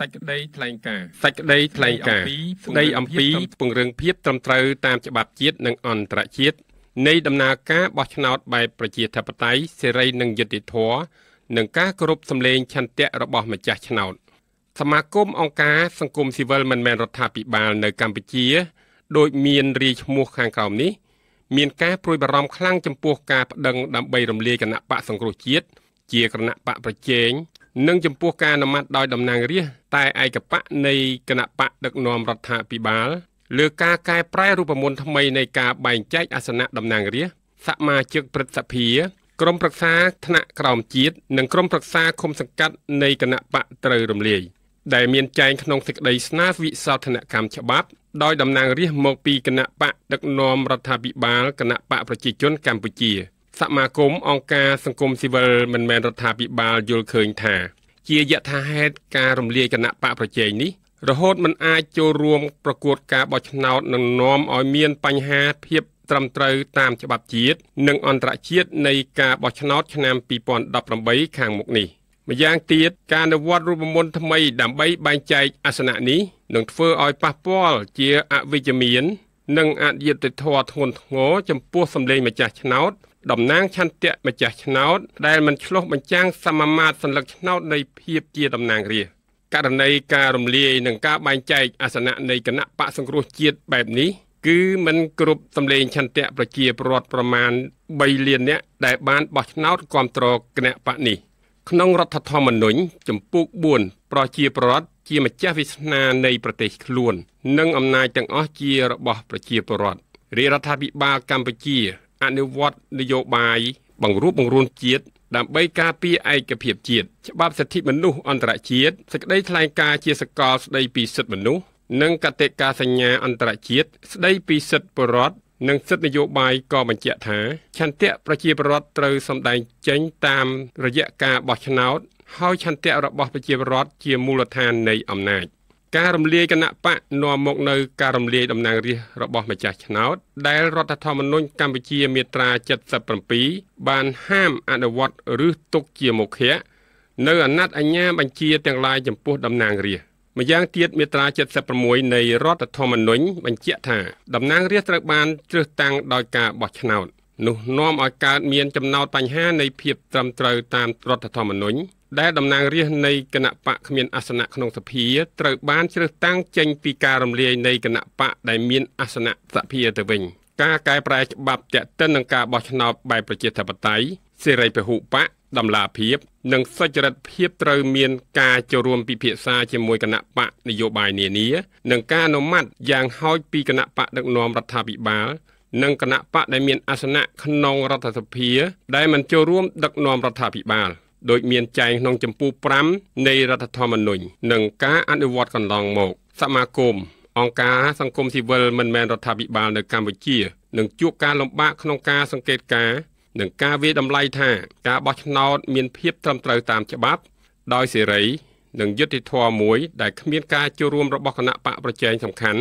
សេចក្តីថ្លែងការណ៍សេចក្តីថ្លែងការណ៍ស្តីអំពីពង្រឹងភាពត្រឹមត្រូវតាមច្បាប់ជាតិនិងអន្តរជាតិនៃដំណើរការបោះឆ្នោតបែបប្រជាធិបតេយ្យសេរីនិងយុត្តិធម៌និងការគោរពសម្លេងឆន្ទៈរបស់ម្ចាស់ឆ្នោតសមាគមអង្គការសង្គមស៊ីវិលមិនមែនរដ្ឋាភិបាលនៅកម្ពុជាដោយមានរាយឈ្មោះខាងក្រោមនេះមានការព្រួយបារម្ភខ្លាំងចំពោះការប្តឹងដើម្បីរំលាយគណៈបកសង្គ្រោះជាតិជាគណៈបកប្រជែង និងចំពោះការអនុម័តដោយតំណាងរាស្ត្រតែឯកបៈនៃគណៈបកដឹកនាំរដ្ឋាភិបាលលើការកែប្រែរូបមន្តថ្មីនៃការបែងចែកអាសនៈតំណាងរាស្ត្រសមាជិកព្រឹទ្ធសភាក្រុមប្រឹក្សាថ្នាក់ក្រោមជាតិនិងក្រុមប្រឹក្សាឃុំសង្កាត់នៃគណៈបកត្រូវរំលាយដែលមានចែងក្នុងសេចក្តីស្នើវិសោធនកម្មច្បាប់ដោយតំណាងរាស្ត្រមកពីគណៈបកដឹកនាំរដ្ឋាភិបាលគណៈបកប្រជាជនកម្ពុជាសមាគមអង្គការសង្គមស៊ីវិលមិនមែនរដ្ឋាភិបាលយល់ឃើញថា ជាយថាហេតុការរំលាយគណៈបកប្រជែងនេះរហូតមិនអាចចូលរួមប្រកួតការបោះឆ្នោតនឹងនាំឲ្យមានបញ្ហាភាពត្រឹមត្រូវតាមច្បាប់ជាតិនិងអន្តរជាតិនៃការបោះឆ្នោតឆ្នាំ2018ខាងមុខនេះម្យ៉ាងទៀតការអនុវត្តរូបមន្តថ្មីដើម្បីបែងចែកអាសនៈនេះនឹងធ្វើឲ្យប៉ះពាល់ជាអវិជ្ជមាន និងអយុត្តិធម៌ធ្ងន់ធ្ងរចំពោះសម្លេងម្ចាស់ឆ្នោត តំណាងឆន្ទៈម្ចាស់ឆ្នោត ដែលមិនឆ្លុះបញ្ចាំងសមាមាត្រសញ្ញាឆ្នោតនៃភាពជាតំណាងរាស្ត្រករណីការរំលាយនិងការបែងចែកអាសនៈនៃគណៈបកសង្គ្រោះជាតិបែបនេះគឺមិនគ្រប់សម្លេងឆន្ទៈប្រជាពលរដ្ឋប្រមាណ3លាននាក់ដែលបានបោះឆ្នោតគ្រប់គ្រងគណៈបកនេះក្នុងរដ្ឋធម្មនុញ្ញចំពុក4ប្រជាពលរដ្ឋជាម្ចាស់វាសនានៃប្រទេសខ្លួន និងអំណាចទាំងអស់ជារបស់ប្រជាពលរដ្ឋរាជរដ្ឋាភិបាលកម្ពុជា អនុវត្តនយោបាយបង្រួបបង្រួមជាតិដើម្បីការពារឯកភាពជាតិច្បាប់សិទ្ធិមនុស្សអន្តរជាតិសេចក្តីថ្លែងការណ៍ជាសកលស្តីពីសិទ្ធិមនុស្សនិងកតិកាសញ្ញាអន្តរជាតិស្តីពីសិទ្ធិពលរដ្ឋនិងសិទ្ធិនយោបាយក៏បញ្ជាក់ថាឆន្ទៈប្រជាពលរដ្ឋត្រូវសម្ដែងចេញតាមរយៈការបោះឆ្នោតហើយឆន្ទៈរបស់ប្រជាពលរដ្ឋជាមូលដ្ឋាននៃអំណាច ការរំលាយគណៈបកនាំមកនៅការរំលាយតំណាងរាស្ត្ររបស់ម្ចាស់ឆ្នោត ដែលរដ្ឋធម្មនុញ្ញកម្ពុជាមាត្រា77បានហាមអនុវត្តឬទុកជាមុខៈនៅអាណត្តិអញ្ញាបញ្ជាទាំងឡាយចំពោះតំណាងរាស្ត្រម្យ៉ាងទៀតមាត្រា76នៃរដ្ឋធម្មនុញ្ញបញ្ជាក់ថាតំណាងរាស្ត្រត្រូវបានជ្រើសតាំងដោយការបោះឆ្នោតនោះនាំឲ្យកើតមានចំណោទបញ្ហានៃភាពត្រឹមត្រូវតាមរដ្ឋធម្មនុញ្ញ ដែលតំណាងរាស្ត្រនៃគណៈបកគ្មានអាសនៈក្នុងសភាត្រូវបានជ្រើសតាំងចេញពីការរំលាយនៃគណៈបកដែលមានអាសនៈសភាទៅវិញការកែប្រែច្បាប់ទាក់ទិននឹងការបោះឆ្នោតបែបប្រជាធិបតេយ្យសេរីពហុបកដំណាភាពនិងសុចរិតភាពត្រូវមានការចូលរួមពិភាក្សាជាមួយគណៈបកនយោបាយនានានិងការអនុម័តយ៉ាងហោចពីគណៈបកដឹកនាំរដ្ឋាភិបាលនិងគណៈបកដែលមានអាសនៈក្នុងរដ្ឋសភា ដែលមិនចូលរួមដឹកនាំរដ្ឋាភិបាល ដោយមានចែងក្នុងចម្ពោះ5នៃរដ្ឋធម្មនុញ្ញនិងការអនុវត្តកន្លងមក សមាគមអង្គការសង្គមស៊ីវិលមិនមែនរដ្ឋាភិបាលនៅកម្ពុជានឹងជួបការលំបាកក្នុងការសង្កេតការណ៍និងការវាយតម្លៃថាការបោះឆ្នោតមានភាពត្រឹមត្រូវតាមច្បាប់ ដោយសេរីនិងយុត្តិធម៌មួយដែលគ្មានការចូលរួមរបស់គណៈបកប្រជែងសំខាន់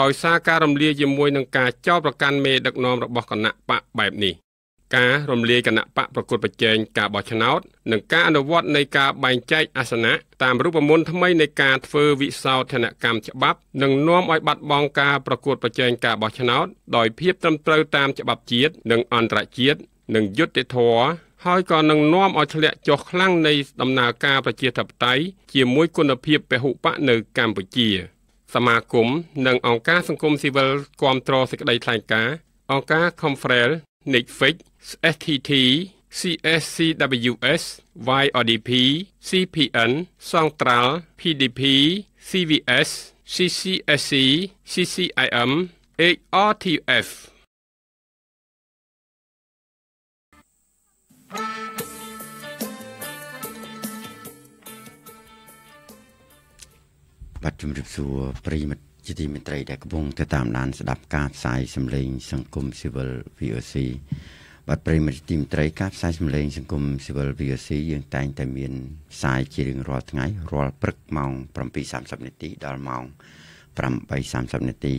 ដោយសារការរំលាយជាមួយនឹងការចោទប្រកាន់មេដឹកនាំរបស់គណៈបកបែបនេះ ការរំលាយគណៈបកប្រកួតប្រជែងការបោះឆ្នោត និងការអនុវត្តនៃការបែងចែកអាសនៈតាមរូបមន្តថ្មីនៃការធ្វើវិសោធនកម្មច្បាប់នឹងនាំឲ្យបាត់បង់ការប្រកួតប្រជែងការបោះឆ្នោតដោយភាពត្រឹមត្រូវតាមច្បាប់ជាតិនិងអន្តរជាតិនិងយុត្តិធម៌ហើយក៏នឹងនាំឲ្យធ្លាក់ចុះខ្លាំងនៃដំណើរការប្រជាធិបតេយ្យជាមួយគុណភាពពហុបកនៅកម្ពុជា សមាគមនិងអង្គការសង្គមស៊ីវិលគាំទ្រសេចក្តីថ្លែងការណ៍អង្គការ Confrel Netflix STT CSCWS YODP CPN Central PDP CVS CCSC CCIM HRTF បាទជំរាបសួរប្រិមិត្តជាទីមេត្រីដែលកំពុងទៅតាមដានស្ដាប់ការផ្សាយសម្លេង សង្គមស៊ីវិល VOC បាទប្រិមិត្តទីមេត្រីការផ្សាយសម្លេងសង្គមស៊ីវិល VOC យើងតែងតែមានផ្សាយជារៀងរាល់ថ្ងៃរាល់ព្រឹកម៉ោង7:30នាទីដល់ម៉ោង8:30នាទី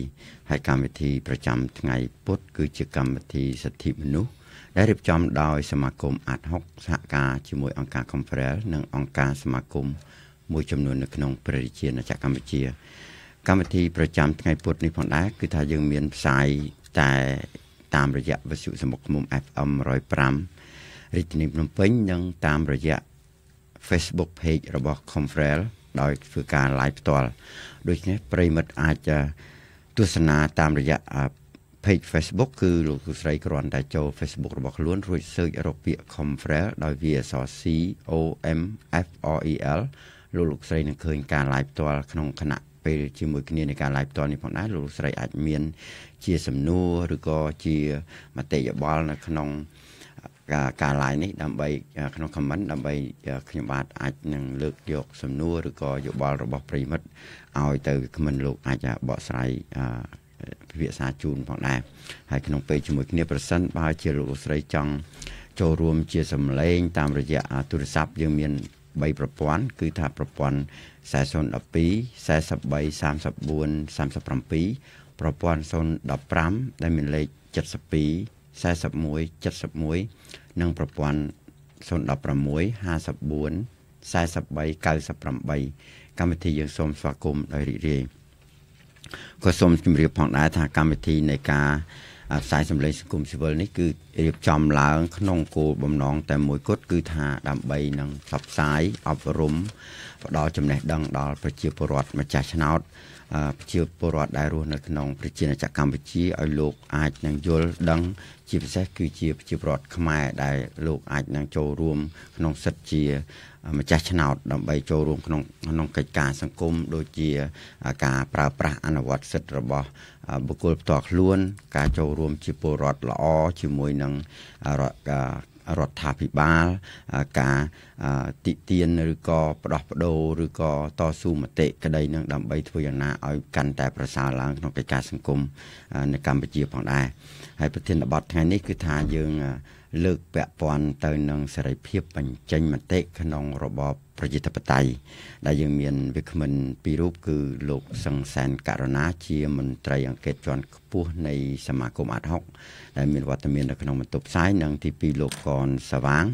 ហើយកម្មវិធីប្រចាំថ្ងៃពុធគឺជាកម្មវិធីសិទ្ធិមនុស្សដែលរៀបចំដោយសមាគមអាត់ហុកសហការជាមួយអង្គការ Conference និងអង្គការសមាគមមួយចំនួននៅក្នុងព្រះរាជាណាចក្រកម្ពុជាកម្មវិធីប្រចាំថ្ងៃពុធនេះផងដែរគឺថាយើងមានផ្សាយតែ តាមរយៈវិទ្យុសមុខឃុំ FM 105រាជធានីភ្នំពេញនិងតាមរយៈ Facebook page របស់ Confrel ដោយធ្វើការ live ផ្ទាល់ដូច្នេះប្រិមិត្តអាចទស្សនាតាមរយៈ page Facebook គឺលោកគ្រូស្រីគ្រាន់តែចូល Facebook របស់ខ្លួនរួច search រកពាក្យ Confrel ដោយវាអក្សរ C O M F R E L លោកលោកស្រីនឹងឃើញការ live ផ្ទាល់ក្នុងគណៈ ពេលជាមួយគ្នានៃការ live ផ្ទាល់នេះផងដែរលោកស្រីអាចមាន ជាសំណួរឬក៏ជាមតិយោបល់នៅក្នុងការការ live នេះដើម្បីក្នុង comment ដើម្បីខ្ញុំបាទអាចនឹងលើកយកសំណួរឬក៏យោបល់របស់ប្រិមិត្តឲ្យទៅ comment លោកអាចបកស្រាយពិភាក្សាជូនផងដែរហើយក្នុងពេលជាមួយគ្នាប្រសិនបើជាលោកស្រីចង់ចូលរួមជាសម្លេង តាមរយៈទូរស័ព្ទយើងមាន3ប្រព័ន្ធគឺថាប្រព័ន្ធ 4012 43 34 37ប្រព័ន្ធ015ដែលមានលេខ72 41 71និងប្រព័ន្ធ016 54 43 98កម្មវិធីយើងសូមស្វាគមន៍ដោយរីករាយក៏សូមជម្រាបផងដែរថាកម្មវិធីនៃការផ្សាយសម្លេងសង្គមស៊ីវិលនេះគឺរៀបចំឡើង ក្នុងគោលបំណងតែមួយគត់គឺថាដើម្បីនឹងផ្សព្វផ្សាយអប់រំ ផ្ដល់ចំណេះដឹងដល់ប្រជាពលរដ្ឋម្ចាស់ឆ្នោតប្រជាពលរដ្ឋដែលរស់នៅក្នុងប្រជាណាចក្រកម្ពុជាឲ្យលោកអាចនឹងយល់ដឹង ជាពិសេសគឺជាប្រជាពលរដ្ឋខ្មែរដែលលោកអាចនឹងចូលរួម ក្នុងសិទ្ធិជាម្ចាស់ឆ្នោតដើម្បីចូលរួមក្នុងក្នុងកិច្ចការសង្គមដូចជា ការប្រើប្រាស់អនុវត្តសិទ្ធិរបស់បុគ្គលផ្ទាល់ខ្លួន ការចូលរួមជាពលរដ្ឋល្អជាមួយនឹង រដ្ឋាភិបាលការតិទៀនឬក៏ផ្ដោះបដូរឬក៏តស៊ូមតិក្តីនឹងដើម្បីធ្វើយ៉ាងណាឲ្យកាន់តែប្រសើរឡើងក្នុងកិច្ចការសង្គមនៅកម្ពុជាផងដែរហើយប្រធានបទថ្ងៃនេះគឺថាយើងលើកពាក់ព័ន្ធទៅនឹងសេរីភាពបញ្ចេញមតិក្នុងរបប ប្រជាធិបតេយ្យដែលយើងមានវាគ្មិនពីររូបគឺលោកសង្សានករណាជាមន្ត្រីអង្កេតជាន់ខ្ពស់នៃសមាគមអាត់ហុកដែលមានវត្តមាននៅក្នុងបន្ទប់ផ្សាយនិងទី2លោកកនសវាង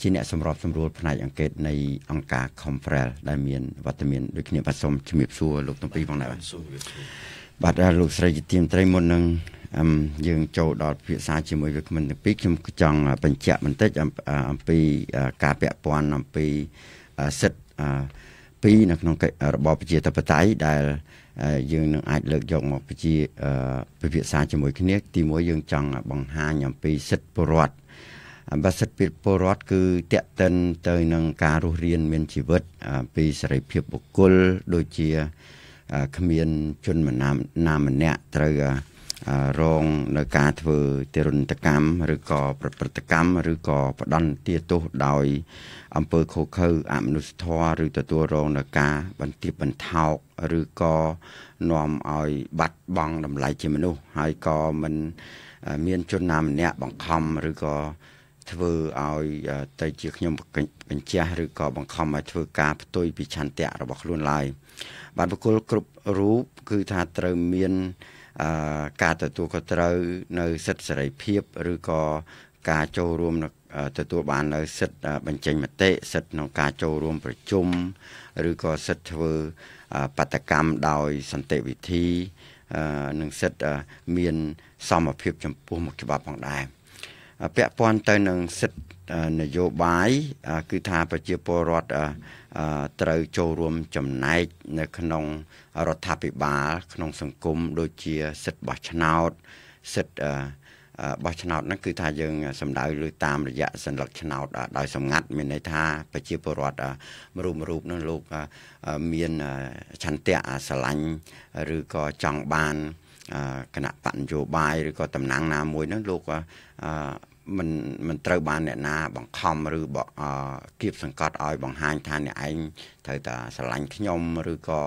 ជាអ្នកសម្របសម្រួលផ្នែកអង្កេតនៃអង្គការ Confrel ដែលមានវត្តមានដូចគ្នាបាទសូមជំរាបសួរលោកទាំងពីរផងដែរបាទបាទលោកស្រីជាទីមត្រីមុននឹងអឹមយើងចូលដល់ភាសាជាមួយវាគ្មិនទាំងពីរខ្ញុំចង់បញ្ជាក់បន្តិចអំពីការពាក់ព័ន្ធអំពី សិទ្ធិពីរនៅក្នុងរបបប្រជាធិបតេយ្យដែលយើងនឹងអាចលើកយកមកពិជាពិភាក្សាជាមួយគ្នាទីមួយយើងចង់បង្ហាញអំពីសិទ្ធិពលរដ្ឋបើសិទ្ធិពលរដ្ឋគឺតេតិនទៅនឹងការរស់រានមានជីវិតពីសេរីភាពបុគ្គលដូចជាគ្មានជនម្នាក់ណាម្នាក់ត្រូវ រងនៅការធ្វើទារុណកម្មឬក៏ប្រព្រឹត្តកម្មឬក៏ផ្ដន់ទាទោសដោយអំពើខុសខើអមនុស្សធម៌ឬទទួលរងនៅការបន្ទាបបន្ថោកឬក៏នាំឲ្យបាត់បង់តម្លៃជាមនុស្សហើយក៏មិនមានជនណាម្នាក់បង្ខំឬក៏ធ្វើឲ្យទៅជាខ្ញុំបញ្ជាឬក៏បង្ខំឲ្យធ្វើការផ្ទុយពីឆន្ទៈរបស់ខ្លួនឡើយបាទបុគ្គលគ្រប់រូបគឺថាត្រូវមាន ការទទួលខុសត្រូវនៅសិទ្ធិសេរីភាពឬក៏ការចូលរួមទទួលបាននៅសិទ្ធិបញ្ចេញមតិសិទ្ធិក្នុងការចូលរួមប្រជុំឬក៏សិទ្ធិធ្វើបដកម្មដោយសន្តិវិធីនិងសិទ្ធិមានសមភាពចំពោះមុខច្បាប់ផងដែរពាក់ព័ន្ធទៅនឹងសិទ្ធិនយោបាយគឺថាប្រជាពលរដ្ឋ ត្រូវចូលរួមចំណែកនៅក្នុងរដ្ឋាភិបាល ក្នុងសង្គមដូចជាសិទ្ធិបោះឆ្នោតសិទ្ធិបោះឆ្នោតហ្នឹងគឺថាយើងសំដៅលើតាមរយៈសញ្ញាឆ្នោតដោយសម្ងាត់មានន័យថាប្រជាពលរដ្ឋមួយរូបមួយរូបហ្នឹងលោកមានឆន្ទៈស្រឡាញ់ឬក៏ចង់បានគណៈបញ្ញោបាយឬក៏តំណាងណាមួយហ្នឹងលោក មិនមិនត្រូវបានអ្នកណាបង្ខំឬគៀបសង្កត់ឲ្យបង្ហាញថាអ្នកឯងត្រូវតែស្រឡាញ់ខ្ញុំឬក៏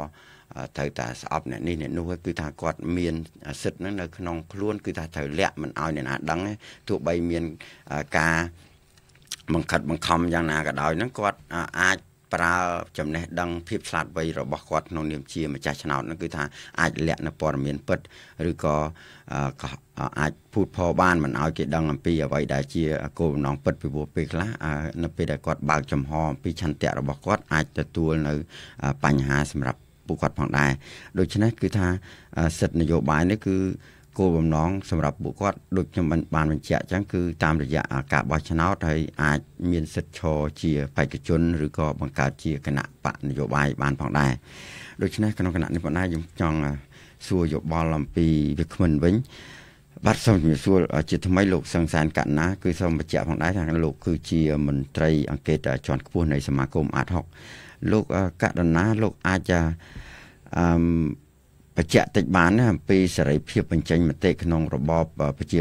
ត្រូវតែស្អប់អ្នកនេះអ្នកនោះគឺថាគាត់មានសិទ្ធិហ្នឹងនៅក្នុងខ្លួនគឺថាត្រូវលាក់មិនឲ្យអ្នកណាដឹងទោះបីមានការបង្ខិតបង្ខំយ៉ាងណាក៏ដោយហ្នឹងគាត់អាច ប្រើចំណេះដឹងភាពឆ្លាតវៃរបស់គាត់ក្នុងនាមជាម្ចាស់ឆ្នោតហ្នឹងគឺថាអាចលាក់នៅព័ត៌មានពិតឬក៏អាចពូតផលបានមិនឲ្យគេដឹងអំពីអ្វីដែលជាគោលបំណងពិតពីព្រោះពេលខ្លះនៅពេលដែលគាត់បើកចំហអំពីឆន្ទៈរបស់គាត់អាចទទួលនៅបញ្ហាសម្រាប់ពួកគាត់ផងដែរដូច្នេះគឺថាសិទ្ធិនយោបាយនេះគឺ គោលបំណងសម្រាប់ពួកគាត់ដូចខ្ញុំបានបញ្ជាក់អញ្ចឹងគឺតាមរយៈការបោះឆ្នោតហើយអាចមានសិទ្ធិឈរជាបេក្ខជនឬក៏បង្កើតជាគណៈបកនយោបាយបានផងដែរដូច្នេះក្នុងគណៈនេះផងដែរខ្ញុំចង់សួរយោបល់អំពីវាគ្មិនវិញបាទសូមជំរាបសួរជាថ្មីលោកសង្សានកណ្ណាគឺសូមបញ្ជាក់ផងដែរថាលោកគឺជាមន្ត្រីអង្កេតជាន់ខ្ពស់នៃសមាគមអាត6លោកកណ្ណាលោកអាចអឺ បញ្ជាក់តិចបានណាអំពីសេរីភាពបញ្ចេញមតិក្នុងរបបប្រជា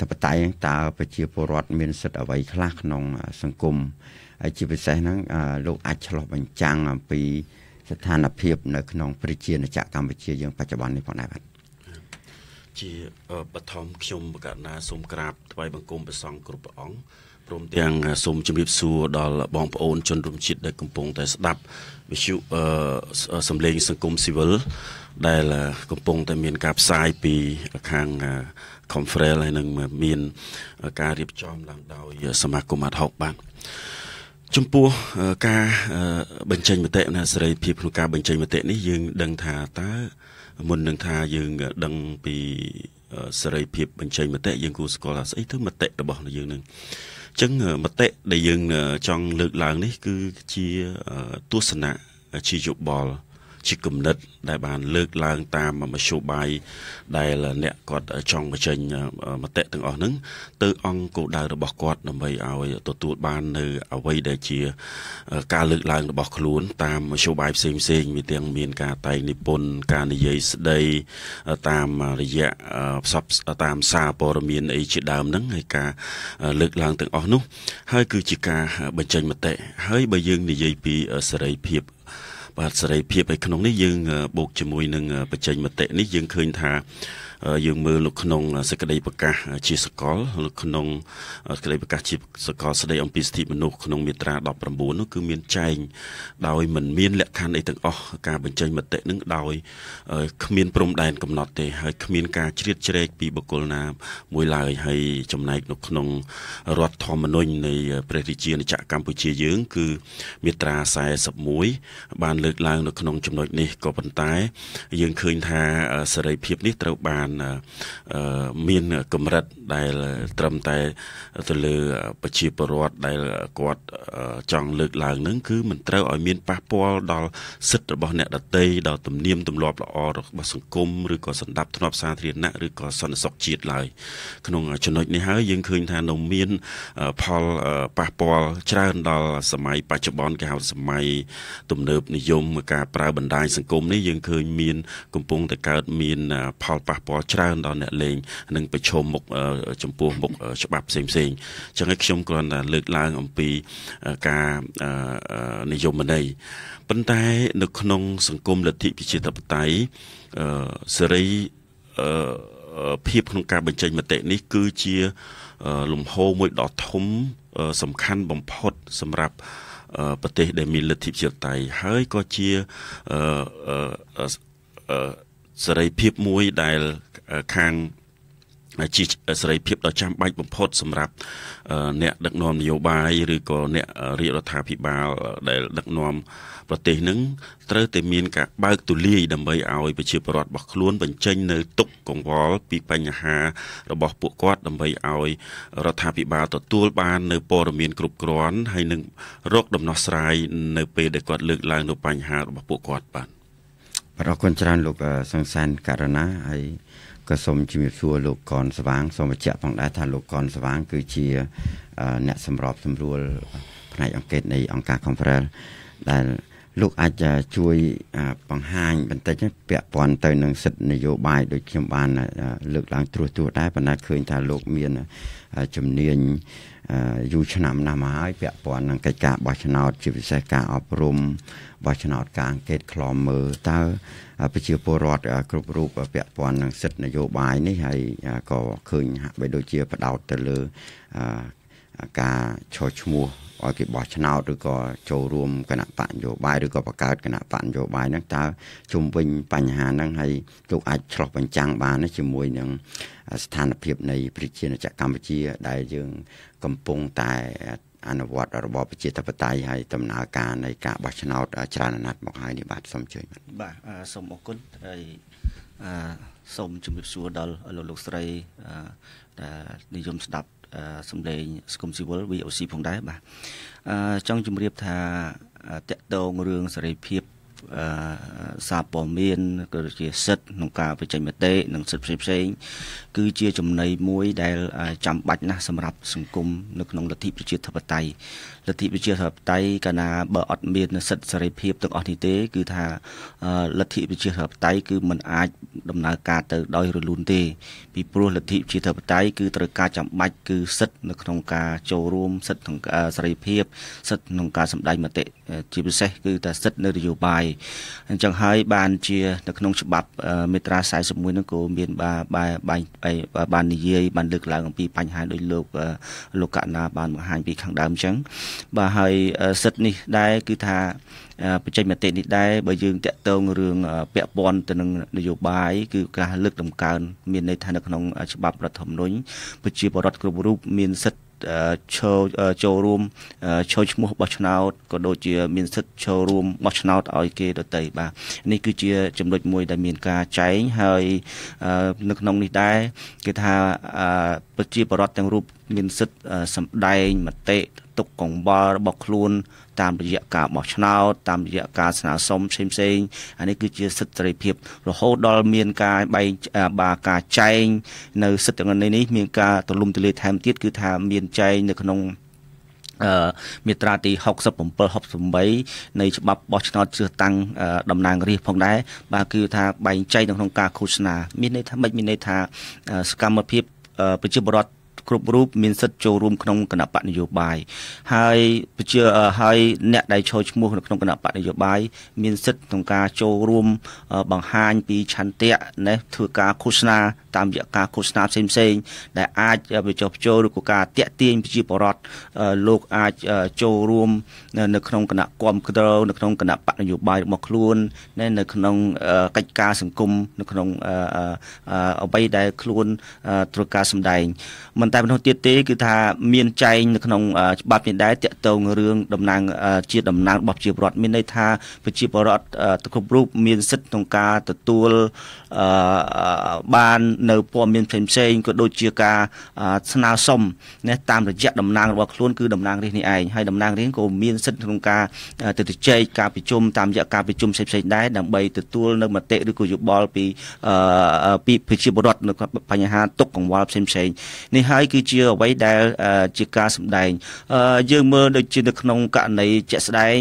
ធិបតេយ្យតើប្រជាពលរដ្ឋមានសិទ្ធិអ្វីខ្លះក្នុងសង្គមហើយជាពិសេសហ្នឹងលោកអាចឆ្លោះបញ្ចាំងអំពីស្ថានភាពនៅក្នុងប្រជាណាចក្រកម្ពុជាយើងបច្ចុប្បន្ននេះផងដែរបាទ ជាបឋមខ្ញុំបកណាសូមក្រាបថ្វាយបង្គំព្រះសង្ឃគ្រប់ព្រះអង្គព្រមទាំងសូមជម្រាបសួរដល់បងប្អូនជនរួមជាតិដែលកំពុងតែស្ដាប់វិទ្យុសំឡេងសង្គមស៊ីវិលដែលកំពុងតែមានការផ្សាយពីខាង conference ហើយនឹងមានការរៀបចំឡើងដោយសមាគមអាត់ហុកបានចំពោះការបញ្ចេញមតិណាសេរីភាពក្នុងការបញ្ចេញមតិនេះយើងដឹងថាតើ មុននឹងថាយើងដឹងពីសេរីភាពបញ្ចេញមតិយើងគួរស្គាល់ថាស្អីទៅមតិរបស់យើងនឹងអញ្ចឹងមតិដែលយើងចង់លើកឡើងនេះ គឺជាទស្សនៈជាយោបល់ ជាគំនិត ដែលបានលើកឡើងតាមមធ្យោបាយដែលអ្នកគាត់ចង់បញ្ចេញមតិទាំងអស់ហ្នឹងទៅអង្គគោលដៅរបស់គាត់ដើម្បីឲ្យទទួលបាននៅអ្វីដែលជា ការលើកឡើងរបស់ខ្លួន តាមមធ្យោបាយផ្សេងផ្សេងមានទាំងមានការតែងនិពន្ធការនិយាយស្ដីតាមរយៈផ្សព្វតាមសារព័ត៌មានអីជាដើមហ្នឹងហើយការលើកឡើងទាំងអស់នោះ ហើយគឺជាការបញ្ចេញមតិហើយបើយើងនិយាយពីសេរីភាព បាទសេរីភាពឯក្នុងនេះយើងបូកជាមួយនឹងបញ្ចេញមតិនេះយើងឃើញថា យើងមើលនៅក្នុងសេចក្តីប្រកាសជាសកលនៅក្នុងសេចក្តីប្រកាសជាសកលស្តីអំពីសិទ្ធិមនុស្សក្នុងមាត្រា19នោះគឺមានចែងដោយមិនមានលក្ខខណ្ឌអីទាំងអស់ការបញ្ចេញមតិនឹងដោយគ្មានព្រំដែនកំណត់ទេហើយគ្មានការជ្រៀតជ្រែកពីបុគ្គលណាមួយឡើយហើយចំណែកនៅក្នុងរដ្ឋធម្មនុញ្ញនៃព្រះរាជាណាចក្រកម្ពុជាយើង គឺមាត្រា41បានលើកឡើងនៅក្នុងចំណុចនេះក៏ប៉ុន្តែ យើងឃើញថាសេរីភាពនេះត្រូវបានមានកម្រិតដែលត្រឹមតែទៅលើប្រជាពលរដ្ឋដែលគាត់ចង់លើកឡើងនឹងគឺមិនត្រូវឲ្យមានប៉ះពាល់ដល់សិទ្ធិរបស់អ្នកដទៃដល់ទំនៀមទម្លាប់ល្អរបស់សង្គមឬក៏សន្តិភាពសាធារណៈឬក៏សន្តិសុខជាតិឡើយក្នុងចំណុចនេះហើយយើងឃើញថានៅមានផលប៉ះពាល់ច្រើនដល់សម័យបច្ចុប្បន្នគេហៅសម័យទំនើបនិយមការប្រើបណ្ដាញសង្គមនេះយើងឃើញមានកំពុងតែកើតមានផលប៉ះពាល់ច្រើនដល់អ្នកលេងនិងប្រឈមមុខចំពោះមុខច្បាប់ផ្សេងផ្សេងអញ្ចឹងឲ្យខ្ញុំគ្រាន់តែលើកឡើងអំពីការនិយមន័យប៉ុន្តែនៅក្នុង សង្គមលទ្ធិប្រជាធិបតេយ្យសេរីភាពក្នុងការបញ្ចេញមតិនេះ គឺជាលំហមួយដ៏ធំសំខាន់បំផុតសម្រាប់ប្រទេសដែលមានលទ្ធិប្រជាធិបតេយ្យហើយក៏ជាសេរីភាពមួយដែល ខាងជាសេរីភាពដ៏ចាំបាច់បំផុតសម្រាប់អ្នកដឹកនាំនយោបាយឬក៏អ្នករាជរដ្ឋាភិបាលដែលដឹកនាំប្រទេសនឹងត្រូវតែមានការបើកទូលាយដើម្បីឲ្យប្រជាពលរដ្ឋរបស់ខ្លួនបញ្ចេញនៅទុកកង្វល់ពីបញ្ហារបស់ពួកគាត់ដើម្បីឲ្យរដ្ឋាភិបាលទទួលបាននៅព័ត៌មានគ្រប់គ្រាន់ហើយនឹងរកដំណោះស្រាយនៅពេលដែលគាត់លើកឡើងនៅបញ្ហារបស់ពួកគាត់បាទបាទអរគុណច្រើនលោកសង្សានករណាហើយ ក៏សូមជំរាបសួរលោកកនស្វាងសូមបញ្ជាក់ផងដែរថាលោកកនស្វាង គឺជាអ្នកសម្របសម្រួលផ្នែកអង្គការនៃអង្គការ Conference ដែលលោកអាចជួយបង្ហាញបន្តិចពាក់ព័ន្ធទៅនឹងសិទ្ធិនយោបាយដូចខ្ញុំបានលើកឡើងត្រួសត្រាសដែរប៉ុន្តែឃើញថាលោកមានជំនាញ យូរឆ្នាំណាស់មកហើយពាក់ព័ន្ធនឹងកិច្ចការបោះឆ្នោតជាពិសេសការអប់រំបោះឆ្នោតការអង្កេតខ្លំមើលតើប្រជាពលរដ្ឋគ្រប់រូបពាក់ព័ន្ធនឹងសិទ្ធិនយោបាយនេះហើយក៏ឃើញហាក់បីដូចជាបដោតទៅលើការឈរឈ្មោះ ឲ្យគេបោះឆ្នោតឬក៏ចូលរួមគណៈបកនយោបាយឬក៏បង្កើតគណៈបកនយោបាយហ្នឹងតើជុំវិញបញ្ហាហ្នឹងហើយលោកអាចឆ្លោះបញ្ចាំងបានជាមួយនឹងស្ថានភាពនៃប្រជាណាចក្រកម្ពុជា ដែលយើងកំពុងតែអនុវត្តរបបប្រជាធិបតេយ្យហើយដំណើរការនៃការបោះឆ្នោតច្រើនអាណត្តិមកហើយនេះបាទសូមជួយបាទបាទសូមអរគុណហើយសូមជម្រាបសួរដល់លោកលោកស្រីដែលនិយមស្ដាប់ សម្លេងសង្គមស៊ីវិល VOC ផងដែរបាទចង់ជម្រាបថាតកតងរឿងសេរីភាពសារព័ត៌មានក៏ជាសិទ្ធិក្នុងការបញ្ចេញមតិនិងសិទ្ធិផ្សេងៗគឺជាចំណីមួយដែលចាំបាច់ណាស់សម្រាប់សង្គមនៅក្នុងលទ្ធិប្រជាធិបតេយ្យ លទ្ធិប្រជាធិបតេយ្យកាលណាបើអត់មានសិទ្ធិសេរីភាពទាំងអស់នេះទេ គឺថាលទ្ធិប្រជាធិបតេយ្យគឺมันអាចដំណើរការទៅដោយរលូនទេ ពីព្រោះលទ្ធិប្រជាធិបតេយ្យគឺត្រូវការចាំបាច់គឺសិទ្ធិនៅក្នុងការចូលរួមសិទ្ធិក្នុងសេរីភាពសិទ្ធិក្នុងការសម្ដែងមតិជាពិសេសគឺតែសិទ្ធិនៅនយោបាយអញ្ចឹងហើយបានជានៅក្នុងច្បាប់មេត្រា41ហ្នឹងក៏មានបានបានបាននិយាយបានលើកឡើងអំពីបញ្ហាដោយលោកលោកកណាបានបង្ហាញពីខាងដើមអញ្ចឹងបាទហើយសិទ្ធិនេះដែរគឺថាបច្ចេកមតិនេះដែរបើយើងតាក់ទងរឿងពាក់ព័ន្ធទៅនឹងនយោបាយគឺការលើកតម្កើងមានន័យថានៅក្នុងច្បាប់រដ្ឋធម្មនុញ្ញប្រជាពលរដ្ឋគ្រប់រូបមានសិទ្ធិចូលចូលរួមចូលឈ្មោះបោះឆ្នោតក៏ដូចជាមានសិទ្ធិចូលរួមបោះឆ្នោតឲ្យគេដទៃបាទនេះគឺជាចំណុចមួយដែលមានការចែងហើយនៅក្នុងនេះដែរគេថាប្រជាពលរដ្ឋទាំងរូបមានសិទ្ធិសម្ដែងមតិ ទុកកង្វល់របស់ខ្លួន តាមរយៈការបោះឆ្នោតតាមរយៈការស្នើសុំផ្សេងផ្សេងអានេះគឺជាសិទ្ធិសេរីភាព រហូតដល់មានការបែងបាការចែងនៅសិទ្ធិទាំងនេះមានការទលំទលាយថែមទៀតគឺថាមានចែងនៅក្នុងអឺមាត្រាទី67 68នៃច្បាប់បោះឆ្នោតជ្រើសតាំងតំណាងរាស្ត្រផងដែរបាទគឺថាបែងចែកនៅក្នុងការឃោសនាមានន័យថាមិនមានន័យថាសកម្មភាពប្រជាពលរដ្ឋ គ្រប់រូបមានសិទ្ធិចូលរួមក្នុងគណៈបកនយោបាយហើយប្រជាហើយអ្នកដែលចូលឈ្មោះនៅក្នុងគណៈបកនយោបាយមានសិទ្ធិក្នុងការចូលរួមបង្ហាញពីឆន្ទៈណេះធ្វើការឃោសនា តាមរយៈការឃោសនាផ្សេងផ្សេងដែលអាចបញ្ចុះបញ្ចូលឬក៏ការតាក់ទាញប្រជាពលរដ្ឋលោកអាចចូលរួមនៅក្នុងគណៈគាំទ្រនៅក្នុងគណៈបកនយោបាយរបស់ខ្លួននៅក្នុងកិច្ចការសង្គមនៅក្នុងអ្វីដែលខ្លួនត្រូវការសម្ដែងមិនតែប៉ុណ្ណោះទៀតទេគឺថាមានចែងនៅក្នុងច្បាប់នេះដែរតកតងរឿងតំណាងជាតំណាងរបស់ប្រជាពលរដ្ឋមានន័យថាប្រជាពលរដ្ឋគ្រប់រូបមានសិទ្ធិក្នុងការទទួល បាននៅព័ត៌មានផ្សេងផ្សេងក៏ដូចជាការស្នើសុំណាតាមរយៈតំណាងរបស់ខ្លួនគឺតំណាងរាស្ត្រនេះឯងហើយតំណាងរាស្ត្រក៏មានសិទ្ធិក្នុងការទៅជជែកការប្រជុំតាមរយៈការប្រជុំផ្សេងផ្សេងដែរដើម្បីទទួលនៅមតិឬក៏យោបល់ពីពីប្រជាពលរដ្ឋនៅបញ្ហាទុកកង្វល់ផ្សេងផ្សេងនេះហើយគឺជាអ្វីដែលជាការសម្ដែងយើងមើលដូចជានៅក្នុងករណីជាក់ស្ដែង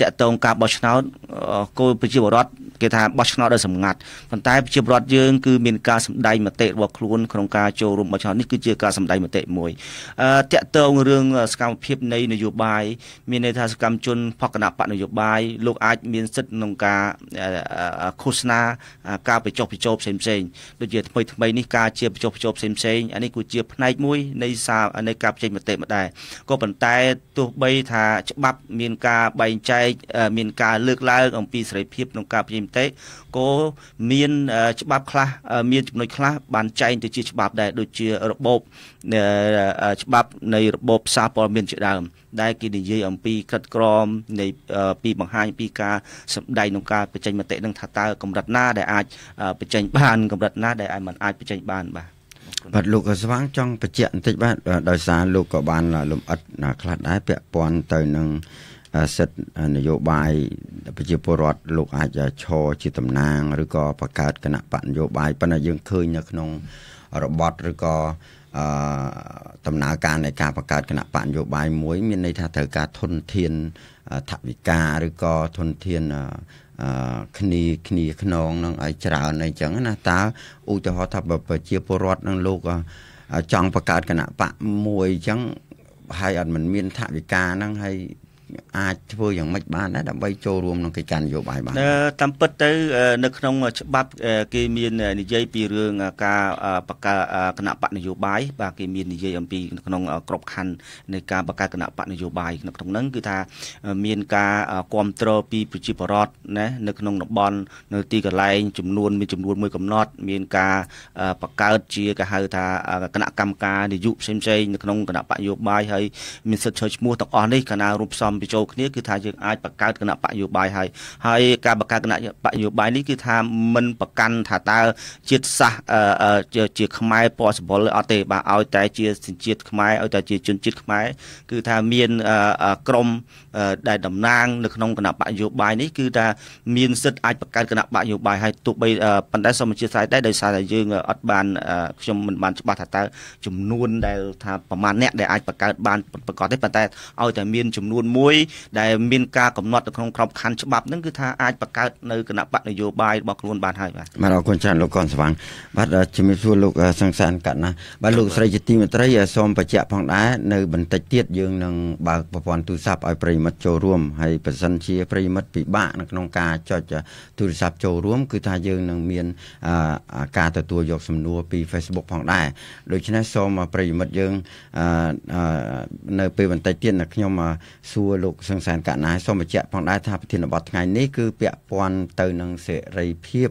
តកតងការបោះឆ្នោតគោលប្រជាពលរដ្ឋ គេថាបោះឆ្នោតដោយសម្ងាត់ប៉ុន្តែប្រជាពលរដ្ឋយើងគឺមានការសម្ដែងមតិរបស់ខ្លួនក្នុងការចូលរួមបោះឆ្នោតនេះគឺជាការសម្ដែងមតិមួយអឺតកតងរឿងសកម្មភាពនៃនយោបាយមានន័យថាសកម្មជនផកគណៈបកនយោបាយលោកអាចមានសិទ្ធិក្នុងការឃោសនាការបញ្ចុះបញ្ចូលផ្សេងផ្សេងដូចជាថ្មីថ្មីនេះការជាបញ្ចុះបញ្ចូលផ្សេងផ្សេងអានេះគឺជាផ្នែកមួយនៃសារនៃការបញ្ចេញមតិមកដែរក៏ប៉ុន្តែទោះបីថាច្បាប់មានការបែងចែកមានការលើកឡើងអំពីសេរីភាពក្នុងការបញ្ចេញមតិក៏មានច្បាប់ខ្លះមានចំណុចខ្លះបានចែងទៅជាច្បាប់ដែរដូចជារបបច្បាប់នៃរបបផ្សារព័ត៌មានជាដើមដែលគេនិយាយអំពីក្រិតក្រមនៃពីបង្ហាញពីការសម្ដែងក្នុងការបញ្ចេញមតិនឹងថាតើកម្រិតណាដែលអាចបញ្ចេញបានកម្រិតណាដែលអាចមិនអាចបញ្ចេញបានបាទបាទលោកស្វាងចង់បញ្ជាក់បន្តិចបាទដោយសារលោកក៏បានលំអិតខ្លះដែរពាក់ព័ន្ធទៅនឹង សិទ្ធិនយោបាយប្រជាពលរដ្ឋលោកអាចឈរជាតំណាងឬក៏បង្កើតគណៈបកនយោបាយប៉ុន្តែយើងឃើញនៅក្នុងរបបឬក៏អឺដំណើរការនៃការបង្កើតគណៈបកនយោបាយមួយ មានន័យថាត្រូវការធនធានថវិកាឬក៏ធនធានអឺគ្នាគ្នាខ្នងនឹងឲ្យច្រើនអីចឹងណាតើឧទាហរណ៍ថាប្រជាពលរដ្ឋនឹងលោកចង់បង្កើតគណៈបកមួយអញ្ចឹងហើយអត់មិនមានថវិកាហ្នឹងហើយ អាចធ្វើយ៉ាងម៉េចបានដែរដើម្បីចូលរួមក្នុងកិច្ចការនយោបាយបានតាមពិតទៅនៅក្នុងច្បាប់គេមាននិយាយពីរឿងការបកគណៈបកនយោបាយបាទគេមាននិយាយអំពីក្នុងក្របខ័ណ្ឌនៃការបកគណៈបកនយោបាយនៅក្នុងហ្នឹងគឺថាមានការគ្រប់គ្រងពីប្រជាពលរដ្ឋណានៅក្នុងតំបន់នៅទីកន្លែងចំនួនមានចំនួនមួយកំណត់ មានការបង្កើតជាគេហៅថាគណៈកម្មការនយោបាយផ្សេងៗនៅក្នុងគណៈបកនយោបាយហើយមានសិទ្ធិចូលឈ្មោះទាំងអស់នេះកាលណារួមផ្សំបញ្ចូលគ្នាគឺថាយើងអាចបង្កើតគណៈបកនយោបាយហើយហើយការបង្កើតគណៈបកនយោបាយនេះគឺថាមិនប្រកាន់ថាតើជាតិសាសជាខ្មែរពណ៌សម្បុរអត់ទេបាទឲ្យតែជាសញ្ជាតិខ្មែរឲ្យតែជាជនជាតិខ្មែរគឺថាមានក្រមដែលតំណាងនៅក្នុងគណៈបកនយោបាយនេះគឺថាមានសិទ្ធិអាចបង្កើតគណៈបកនយោបាយហើយទោះបីប៉ុន្តែសូមអធិស្ឋានដែរដោយសារតែយើងអត់បានខ្ញុំមិនបានច្បាស់ថាតើចំនួនដែលថាប្រមាណអ្នកដែលអាចបង្កើតបានប្រកបទេប៉ុន្តែឲ្យតែមានចំនួនមួយដែលមានការកំណត់នៅក្នុងក្របខ័ណ្ឌច្បាប់ហ្នឹងគឺថាអាចបង្កើតនៅគណៈបកនយោបាយរបស់ខ្លួនបានហើយបាទបាទអរគុណច្រើនលោកកនស្វាងបាទជំរាបសួរលោកសង្សានកណ្ណាបាទលោកស្រីជាទីមេត្រីសូមបញ្ជាក់ផងដែរនៅបន្តិចទៀតយើងនឹងបើកប្រព័ន្ធទូរស័ព្ទឲ្យប្រិមិត្តចូលរួមហើយប្រសិនជាប្រិមិត្តពិបាកនៅក្នុងការចុចទូរស័ព្ទចូលរួមគឺថាយើងនឹងមានការទទួលយកសំណួរពី Facebook ផងដែរដូច្នេះសូមប្រិមិត្តយើងនៅពេលបន្តិចទៀតខ្ញុំសួរលោកសង្សានកណាសូមបញ្ជាក់ផងដែរថាប្រធានបទថ្ងៃនេះគឺពាក់ព័ន្ធទៅនឹងសេរីភាព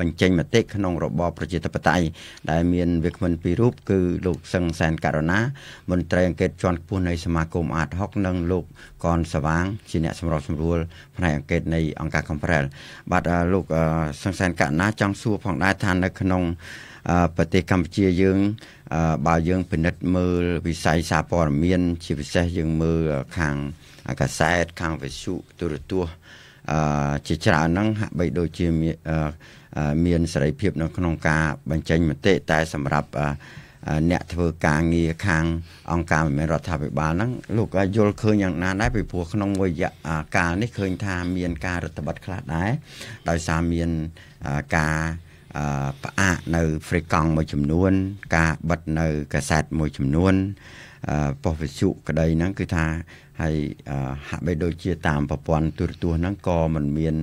បញ្ចេញមតិក្នុងរបបប្រជាធិបតេយ្យដែលមានវាគ្មិនពីររូបគឺលោកសឹងសែនករណាមន្ត្រីអង្កេតជាន់ខ្ពស់នៃសមាគមអាត6និងលោកកនសវាងជាអ្នកសម្របសម្រួលផ្នែកអង្កេតនៃអង្គការ Comprel បាទលោកសឹងសែនករណាចង់សួរផងដែរថានៅក្នុងប្រទេសកម្ពុជាយើងបើយើងពិនិត្យមើលវិស័យសារព័ត៌មាន ជាពិសេសយើងមើលខាង កាសែតខាងវិទ្យុទូរទស្សន៍អឺជាច្រើនហ្នឹងហាក់បីដូចជាមានសេរីភាពនៅក្នុងការបញ្ចេញមតិតែសម្រាប់អ្នកធ្វើការងារខាងអង្គការមិនមែនរដ្ឋាភិបាលហ្នឹងលោកយល់ឃើញយ៉ាងណាដែរពីព្រោះក្នុងវយៈកាលនេះឃើញថាមានការរដ្ឋបတ်ខ្លះដែរដោយសារមានការ ផ្អាកនៅហ្វ្រីកង់មួយចំនួន ការបិទនៅកាសែតមួយចំនួនប៉ុស្តិ៍វិទ្យុក្តីហ្នឹងគឺថាហើយហាក់បីដូចជាតាមប្រព័ន្ធទូរទស្សន៍ហ្នឹងក៏មិនមាន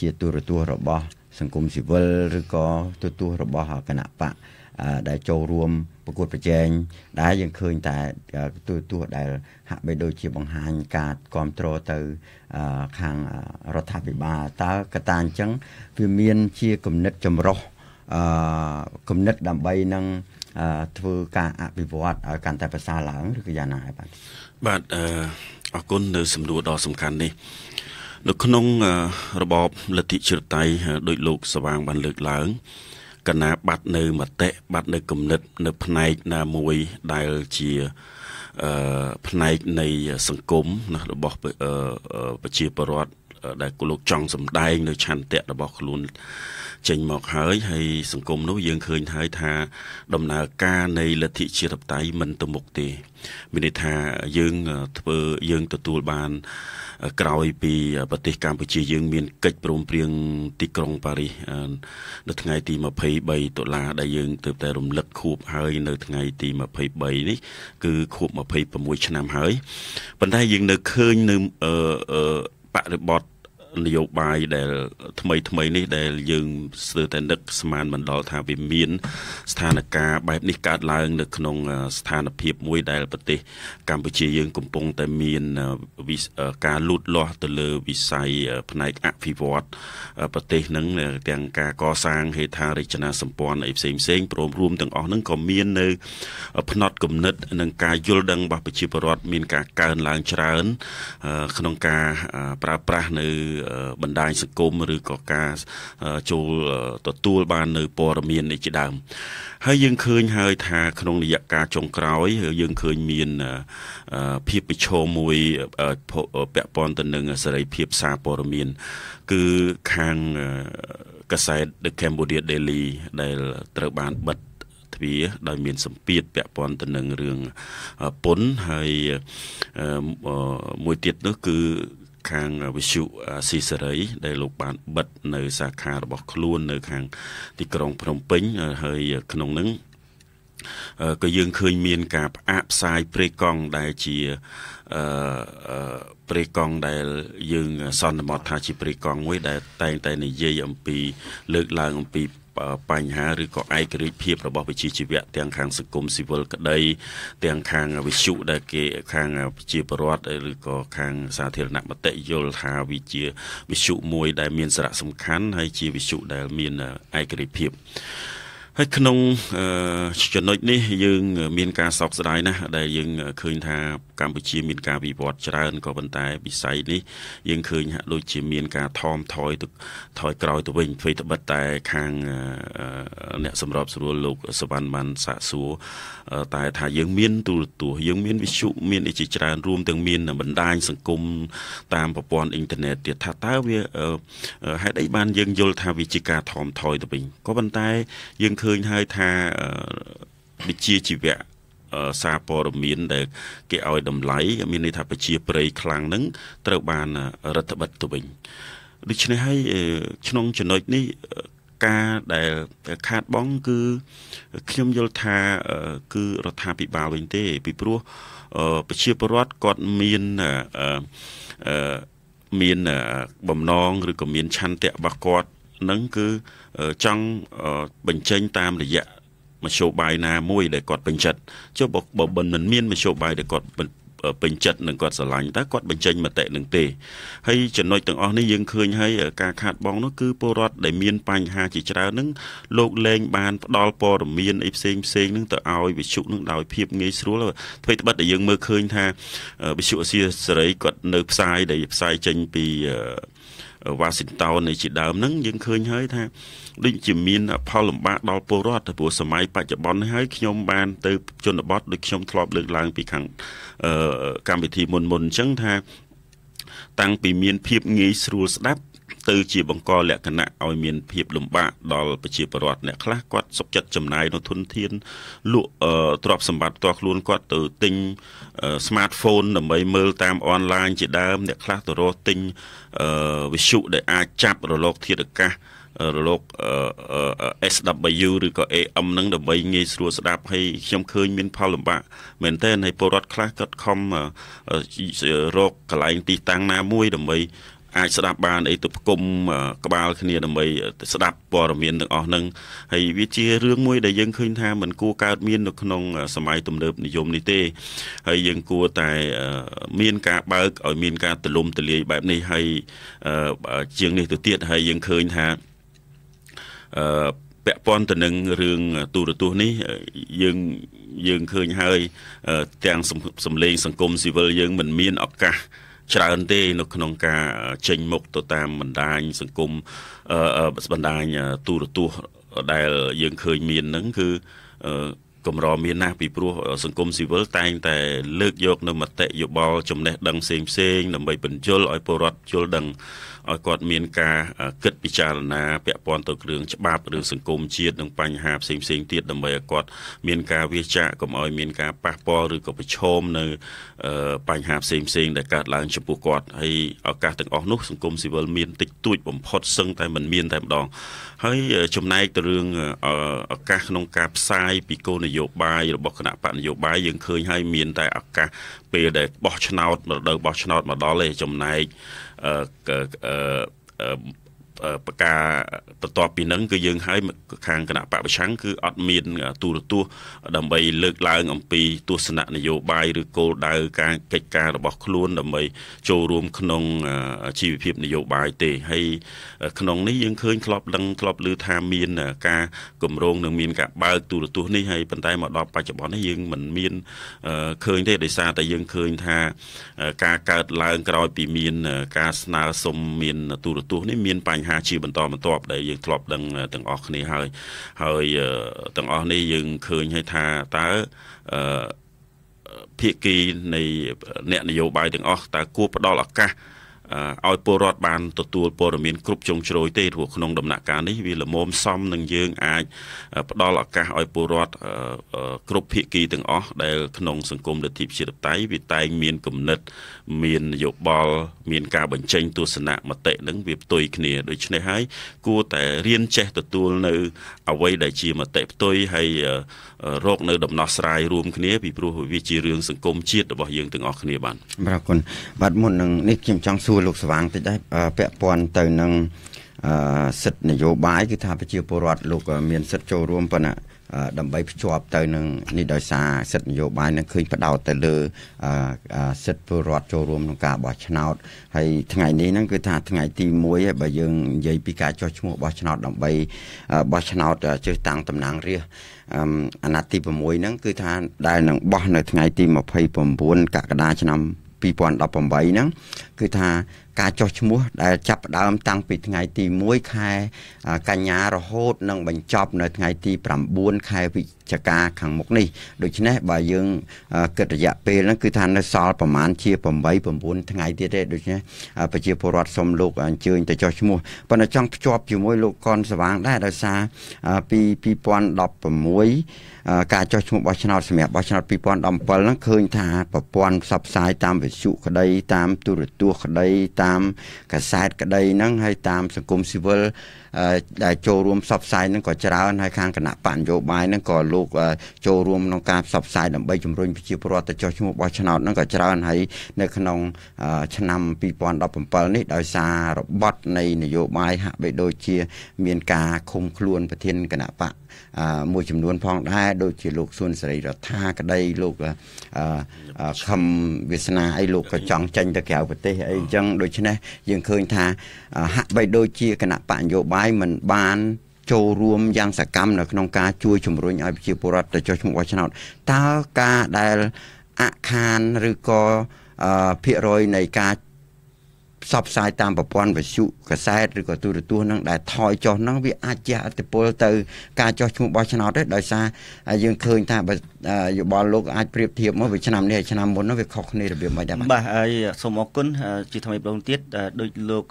ជាទូរទស្សន៍របស់ សង្គមស៊ីវិលឬក៏ទូរទស្សន៍របស់គណៈបកដែលចូលរួម ប្រកួតប្រជែងដែលយើងឃើញតែទូរទស្សន៍ដែលហាក់បីដូចជាបង្ហាញការគ្រប់គ្រងទៅខាងរដ្ឋាភិបាលតើកត្តាអញ្ចឹងវាមានជាគំនិតចម្រុះអឺគំនិតដើម្បីនឹងធ្វើការអភិវឌ្ឍឲ្យកាន់តែប្រសើរឡើងឬក៏យ៉ាងណាហើយបាទបាទអរគុណនៅសំណួរដ៏សំខាន់នេះនៅក្នុងរបបលទ្ធិជ្រុតៃដោយលោកសវាងបានលើកឡើង កណាបាត់នៅមតិបាត់នៅគំនិត នៅផ្នែកណាមួយដែលជាអឺផ្នែកនៃសង្គមណារបស់ប្រជាពលរដ្ឋដែលលោកចង់សម្ដែងនៅឆន្ទៈរបស់ខ្លួន ចេញមកហើយហើយសង្គមនោះយើងឃើញហើយថា ដំណើរការនៃលទ្ធិជាតិបតៃមិនទៅមុខទេមានន័យថាយើងធ្វើយើងទទួលបានក្រោយពីប្រទេសកម្ពុជាយើងមានកិច្ចព្រមព្រៀងទីក្រុងប៉ារីសនៅថ្ងៃទី23តុលាដែលយើងទើបតែរំលឹកខួបហើយនៅថ្ងៃទី23នេះគឺខួប26ឆ្នាំហើយប៉ុន្តែយើងនៅឃើញនៅបរិបទ នយោបាយដែល ថ្មីថ្មីនេះដែលយើងស្ទើរតែនឹកស្មានមិនដល់ថាវាមាន ស្ថានភាពបែបនេះកើតឡើង នៅក្នុង ស្ថានភាពមួយដែលប្រទេស កម្ពុជាយើងកំពុងតែមានការលូតលាស់ទៅលើវិស័យផ្នែកអភិវឌ្ឍប្រទេសនឹងទាំងការកសាងហេដ្ឋារចនាសម្ព័ន្ធអីផ្សេងផ្សេងព្រមរួមទាំងអស់ហ្នឹងក៏មាននៅ ផ្នត់គំនិតនិងការយល់ដឹងរបស់ប្រជាពលរដ្ឋមានការកើនឡើងច្រើន ក្នុងការប្រើប្រាស់នៅបណ្ដាញសង្គមឬក៏ការចូលទទួលបាននៅព័ត៌មាននេះជាដើមហើយយើងឃើញហើយថាក្នុងរយៈកាលចុងក្រោយយើងឃើញមានភាពប្រឈមមួយពាក់ព័ន្ធទៅនឹងសេរីភាពសារព័ត៌មាន គឺខាងកាសែត The Cambodia Daily ដែលត្រូវបានបិទទ្វារដោយមានសម្ពាធពាក់ព័ន្ធទៅនឹងរឿងពុនហើយមួយទៀតនោះគឺ ខាងវិសុស៊ីសេរី ដែលលោកបានបិទនៅសាខារបស់ខ្លួននៅ ខាង ទីក្រុងភ្នំពេញហើយក្នុងនឹងក៏យើងឃើញមានការផ្អាកផ្សាយព្រេកង់ដែលជាអឺព្រេកង់ដែលយើងសន្មតថាជាព្រេកង់មួយដែលតែងតែនិយាយអំពីលើកឡើងអំពី បញ្ហាឬក៏ឯករាជ្យភាពរបស់វិជាជីវៈទាំងខាងសង្គមស៊ីវិលក្តីទាំងខាងវិសុដែលគេខាងប្រជាពលរដ្ឋឬក៏ខាងសាធារណមតិយល់ថាវាជាវិសុមួយដែលមានសារៈសំខាន់ហើយជាវិសុដែលមានឯករាជ្យភាព ហើយក្នុងចំណុចនេះយើង មានការសោកស្ដាយណាស់ដែលយើងឃើញថាកម្ពុជាមានការវិវត្តច្រើនក៏ប៉ុន្តែវិស័យនេះយើងឃើញហាក់ដូចជាមានការថមថយទៅថយក្រោយទៅវិញអ្វីត្បិតតែខាងអ្នកសម្របស្រួលលោកសវណ្ណបានសាកសួរតែថាយើងមានទូរទស្សន៍យើងមានវិទ្យុមានអីជាច្រើនរួមទាំងមានបណ្ដាញសង្គមតាមប្រព័ន្ធអ៊ីនធឺណិតទៀតថាតើវាហេតុអីបានយើងយល់ថាវាជាការថមថយទៅវិញក៏ប៉ុន្តែយើងឃើញហើយថាវិជាជីវៈសារព័ត៌មានដែលគេឲ្យតម្លៃមានន័យថាប្រជាប្រិយខ្លាំងហ្នឹងត្រូវបានរដ្ឋបិទទៅវិញដូច្នេះហើយក្នុងចំណុចនេះការដែលខាតបងគឺខ្ញុំយល់ថាគឺរដ្ឋាភិបាលវិញទេ ពីព្រោះប្រជាពលរដ្ឋគាត់មានមានបំណងឬក៏មានឆន្ទៈរបស់គាត់នឹងគឺ ចង់បញ្ចេញតាមរយៈមធ្យោបាយណាមួយដែលគាត់ពេញចិត្តចុះបើមិនមានមធ្យោបាយដែលគាត់ពេញចិត្តនិងគាត់ស្រឡាញ់តើគាត់បញ្ចេញមតិនឹងទេហើយចំណុចទាំងអស់នេះយើងឃើញហើយការខាតបង់នោះគឺពលរដ្ឋដែលមានបញ្ហាជាច្រើននឹងលោកលែងបានផ្ដល់ព័ត៌មានអីផ្សេងផ្សេងនឹងទៅឲ្យវិទ្យុនឹងដោយភាពងាយស្រួលធ្វើត្បិតតែយើងមើលឃើញថាវិទ្យុអសីសេរីគាត់នៅផ្សាយដែលផ្សាយចេញពីវ៉ា ស៊ីនតោននៃជាដើមហ្នឹងយើងឃើញហើយថាដូចជាមានផលលំបាកដល់ពលរដ្ឋទៅព្រោះសម័យបច្ចុប្បន្ននេះហើយខ្ញុំបានទៅជនបទដូចខ្ញុំធ្លាប់លើកឡើងពីខាងកម្មវិធីមុនមុនអញ្ចឹងថា តាំងពីមានភាពងាយស្រួលស្ដាប់ ទៅជាបង្កលក្ខណៈឲ្យមានភាពលំបាកដល់ប្រជាពលរដ្ឋអ្នកខ្លះគាត់សុខចិត្តចំណាយនៅធនធានលក់ទ្រព្យសម្បត្តិផ្ទាល់ខ្លួនគាត់ទៅទិញ smartphone ដើម្បីមើលតាមអនឡាញជាដើមអ្នកខ្លះទៅរកទិញវិទ្យុដែលអាចចាប់រលកធាតុអាកាសរលក SW ឬក៏ AM ហ្នឹងដើម្បីងាយស្រួលស្ដាប់ហើយខ្ញុំឃើញមានផលលំបាកមែនតើហើយពលរដ្ឋខ្លះគាត់ខំរកកន្លែងទីតាំងណាមួយដើម្បី អាចស្ដាប់បានអីទៅផ្គុំក្បាលគ្នាដើម្បីស្ដាប់ព័ត៌មានទាំងអស់ហ្នឹងហើយវាជារឿងមួយដែលយើងឃើញថាมันគួរកើតមាននៅក្នុងសម័យទំនើបនិយមនេះទេហើយយើងគួរតែមានការបើកឲ្យមានការទលំទលាយបែបនេះហើយជាងនេះទៅទៀតហើយយើងឃើញថាអឺពាក់ព័ន្ធទៅនឹងរឿងទូរទស្សន៍នេះយើងយើងឃើញហើយទាំងសំឡេងសង្គមស៊ីវិលយើងមិនមានឱកាស ច្រើនទេនៅក្នុងការចេញមុខទៅតាមបណ្ដាញសង្គមបណ្ដាញទូរទស្សន៍ដែលយើងឃើញមានហ្នឹងគឺកម្រមានណាស់ពីព្រោះសង្គមស៊ីវិលតែងតែលើកយកនៅមតិយោបល់ចំណេះដឹងផ្សេងផ្សេងដើម្បីបញ្យល់ឲ្យពលរដ្ឋយល់ដឹង ឲ្យគាត់មានការគិតពិចារណាពាក់ព័ន្ធទៅគ្រឿងច្បាប់ឬសង្គមជាតិនិងបញ្ហាផ្សេងផ្សេងទៀតដើម្បីឲ្យគាត់មានការវាចាក់កុំឲ្យមានការប៉ះពាល់ឬក៏ប្រឈមនៅបញ្ហាផ្សេងផ្សេងដែលកើតឡើងចំពោះគាត់ហើយឱកាសទាំងអស់នោះសង្គមស៊ីវិលមានតិចតួចបំផុតសឹងតែមិនមានតែម្ដងហើយចំណែកទៅរឿងឱកាសក្នុងការផ្សាយពីគោលនយោបាយរបស់គណៈបកនយោបាយយើងឃើញហើយមានតែឱកាសពេលដែលបោះឆ្នោតរដូវបោះឆ្នោតមកដល់ឯចំណែក អឺ ប្រការបន្ទាប់ពីនឹងគឺយើងឲ្យខាងគណៈបពប្រឆាំងគឺអត់មានទូរទស្សន៍ដើម្បីលើកឡើងអំពីទស្សនៈនយោបាយឬគោលដៅការកិច្ចការរបស់ខ្លួនដើម្បីចូលរួមក្នុងជីវភាពនយោបាយទេហើយក្នុងនេះយើងឃើញធ្លាប់ដឹងធ្លាប់ឮថាមាន ការគម្រោងនឹងមានការបើកទូរទស្សន៍នេះហើយប៉ុន្តែមកដល់បច្ចុប្បន្ននេះយើងមិនមានឃើញទេដោយសារតែយើងឃើញថាការកើតឡើងក្រោយពីមាន ការស្នើសុំមានទូរទស្សន៍នេះមានបញ្ហាហាជាបន្តបន្ទាប់ដែលយើងធ្លាប់ដឹងទាំងអស់គ្នាហើយហើយទាំងអស់នេះយើងឃើញហើយថាតើអឺភាគីនៃអ្នកនយោបាយទាំងអស់តើគួរផ្ដល់ឱកាស ឲ្យពលរដ្ឋបានទទួលព័ត៌មានគ្រប់ជ្រុងជ្រោយទេព្រោះក្នុងដំណាក់កាលនេះវាល្មមសមនឹងយើងអាចផ្ដល់ឱកាសឲ្យពលរដ្ឋគ្រប់ភាគីទាំងអស់ដែលក្នុងសង្គមលទ្ធិប្រជាធិបតេយ្យវាតែងមានគំនិត មាននយោបល់មានការបញ្ចេញទស្សនៈមតិនឹងវាផ្ទុយគ្នាដូច្នេះហើយគួរតែរៀនចេះទទួលនៅអ្វីដែលជាមតិផ្ទុយហើយរកនៅដំណោះស្រាយរួមគ្នាពីព្រោះវាជារឿងសង្គមជាតិរបស់យើងទាំងអស់គ្នាបាទបាទអរគុណបាទមុននឹងនេះខ្ញុំចង់សួរលោកសវាងតិចដែរពាក់ព័ន្ធទៅនឹងសិទ្ធិនយោបាយគឺថាប្រជាពលរដ្ឋលោកមានសិទ្ធិចូលរួមប៉ុន្តែដើម្បីភ្ជាប់ទៅនឹងនេះដោយសារសិទ្ធិនយោបាយនឹងឃើញផ្ដោតទៅលើសិទ្ធិពលរដ្ឋចូលរួមក្នុងការបោះឆ្នោតហើយថ្ងៃនេះហ្នឹងគឺថាថ្ងៃទី1បើយើងនិយាយពីការចោះឈ្មោះបោះឆ្នោតដើម្បីបោះឆ្នោតជ្រើសតាំងតំណាងរាស្ត្រអាណត្តិទី6ហ្នឹងគឺថាដែលនឹងបោះនៅថ្ងៃទី29កក្កដាឆ្នាំ 2018ហ្នឹងគឺថាការចោះឈ្មោះដែលចាប់ផ្ដើមតាំងពីថ្ងៃទី1ខែកញ្ញារហូតនឹងបញ្ចប់នៅថ្ងៃទី9ខែវិច្ឆិកាខាងមុខនេះដូច្នេះបើយើងគិតរយៈពេលហ្នឹងគឺថានៅសល់ប្រហែលជា8 9ថ្ងៃទៀតទេដូច្នេះប្រជាពលរដ្ឋសូមលោកអញ្ជើញទៅចោះឈ្មោះប៉ុន្តែចង់ភ្ជាប់ជាមួយលោកកនសវាងដែរដោយសារពី2016ការចោះឈ្មោះបោះឆ្នោតសម្រាប់បោះឆ្នោត2017ហ្នឹងឃើញថាប្រព័ន្ធផ្សព្វផ្សាយតាមវិទ្យុក្តីតាមទូរទស្សន៍ក្តីតាម កាសែតក្តីហ្នឹងហើយតាមសង្គមស៊ីវិលដែលចូលរួមផ្សព្វផ្សាយហ្នឹងក៏ច្រើនហើយខាងគណៈបញ្ញោបាយហ្នឹងក៏លោកចូលរួមក្នុងការផ្សព្វផ្សាយដើម្បីជំរុញប្រជាពលរដ្ឋទៅចុះឈ្មោះបោះឆ្នោតហ្នឹងក៏ច្រើនហើយនៅក្នុងឆ្នាំ2017នេះដោយសាររបត់នៃនយោបាយហាក់បីដូចជា មានការឃុំខ្លួនប្រធានគណៈបក មួយចំនួនផងដែរដូចជាលោកសួនសេរីរដ្ឋាក្តីលោកខំវាសនាអីលោកក៏ចង់ចេញទៅក្រៅប្រទេសអីអញ្ចឹងដូច្នេះយើងឃើញថាហាក់បីដូចជាគណៈបកនយោបាយមិនបានចូលរួមយ៉ាងសកម្មនៅក្នុងការជួយជំរុញឲ្យប្រជាពលរដ្ឋទៅចុះឈ្មោះបោះឆ្នោតតើការដែលអខានឬក៏ភាគរយនៃការ ផ្សព្វផ្សាយតាមប្រព័ន្ធវិទ្យុកាសែតឬក៏ទូរទស្សន៍ហ្នឹងដែលថយចុះហ្នឹងវាអាចជះឥទ្ធិពលទៅការចុះឈ្មោះបោះឆ្នោតទេដោយសារយើងឃើញថាយោបល់លោកអាចប្រៀបធៀបមកវាឆ្នាំនេះឆ្នាំមុនហ្នឹងវាខុសគ្នារបៀបមិនដែរបាទហើយសូមអរគុណជាថ្មីម្ដងទៀតដូចលោក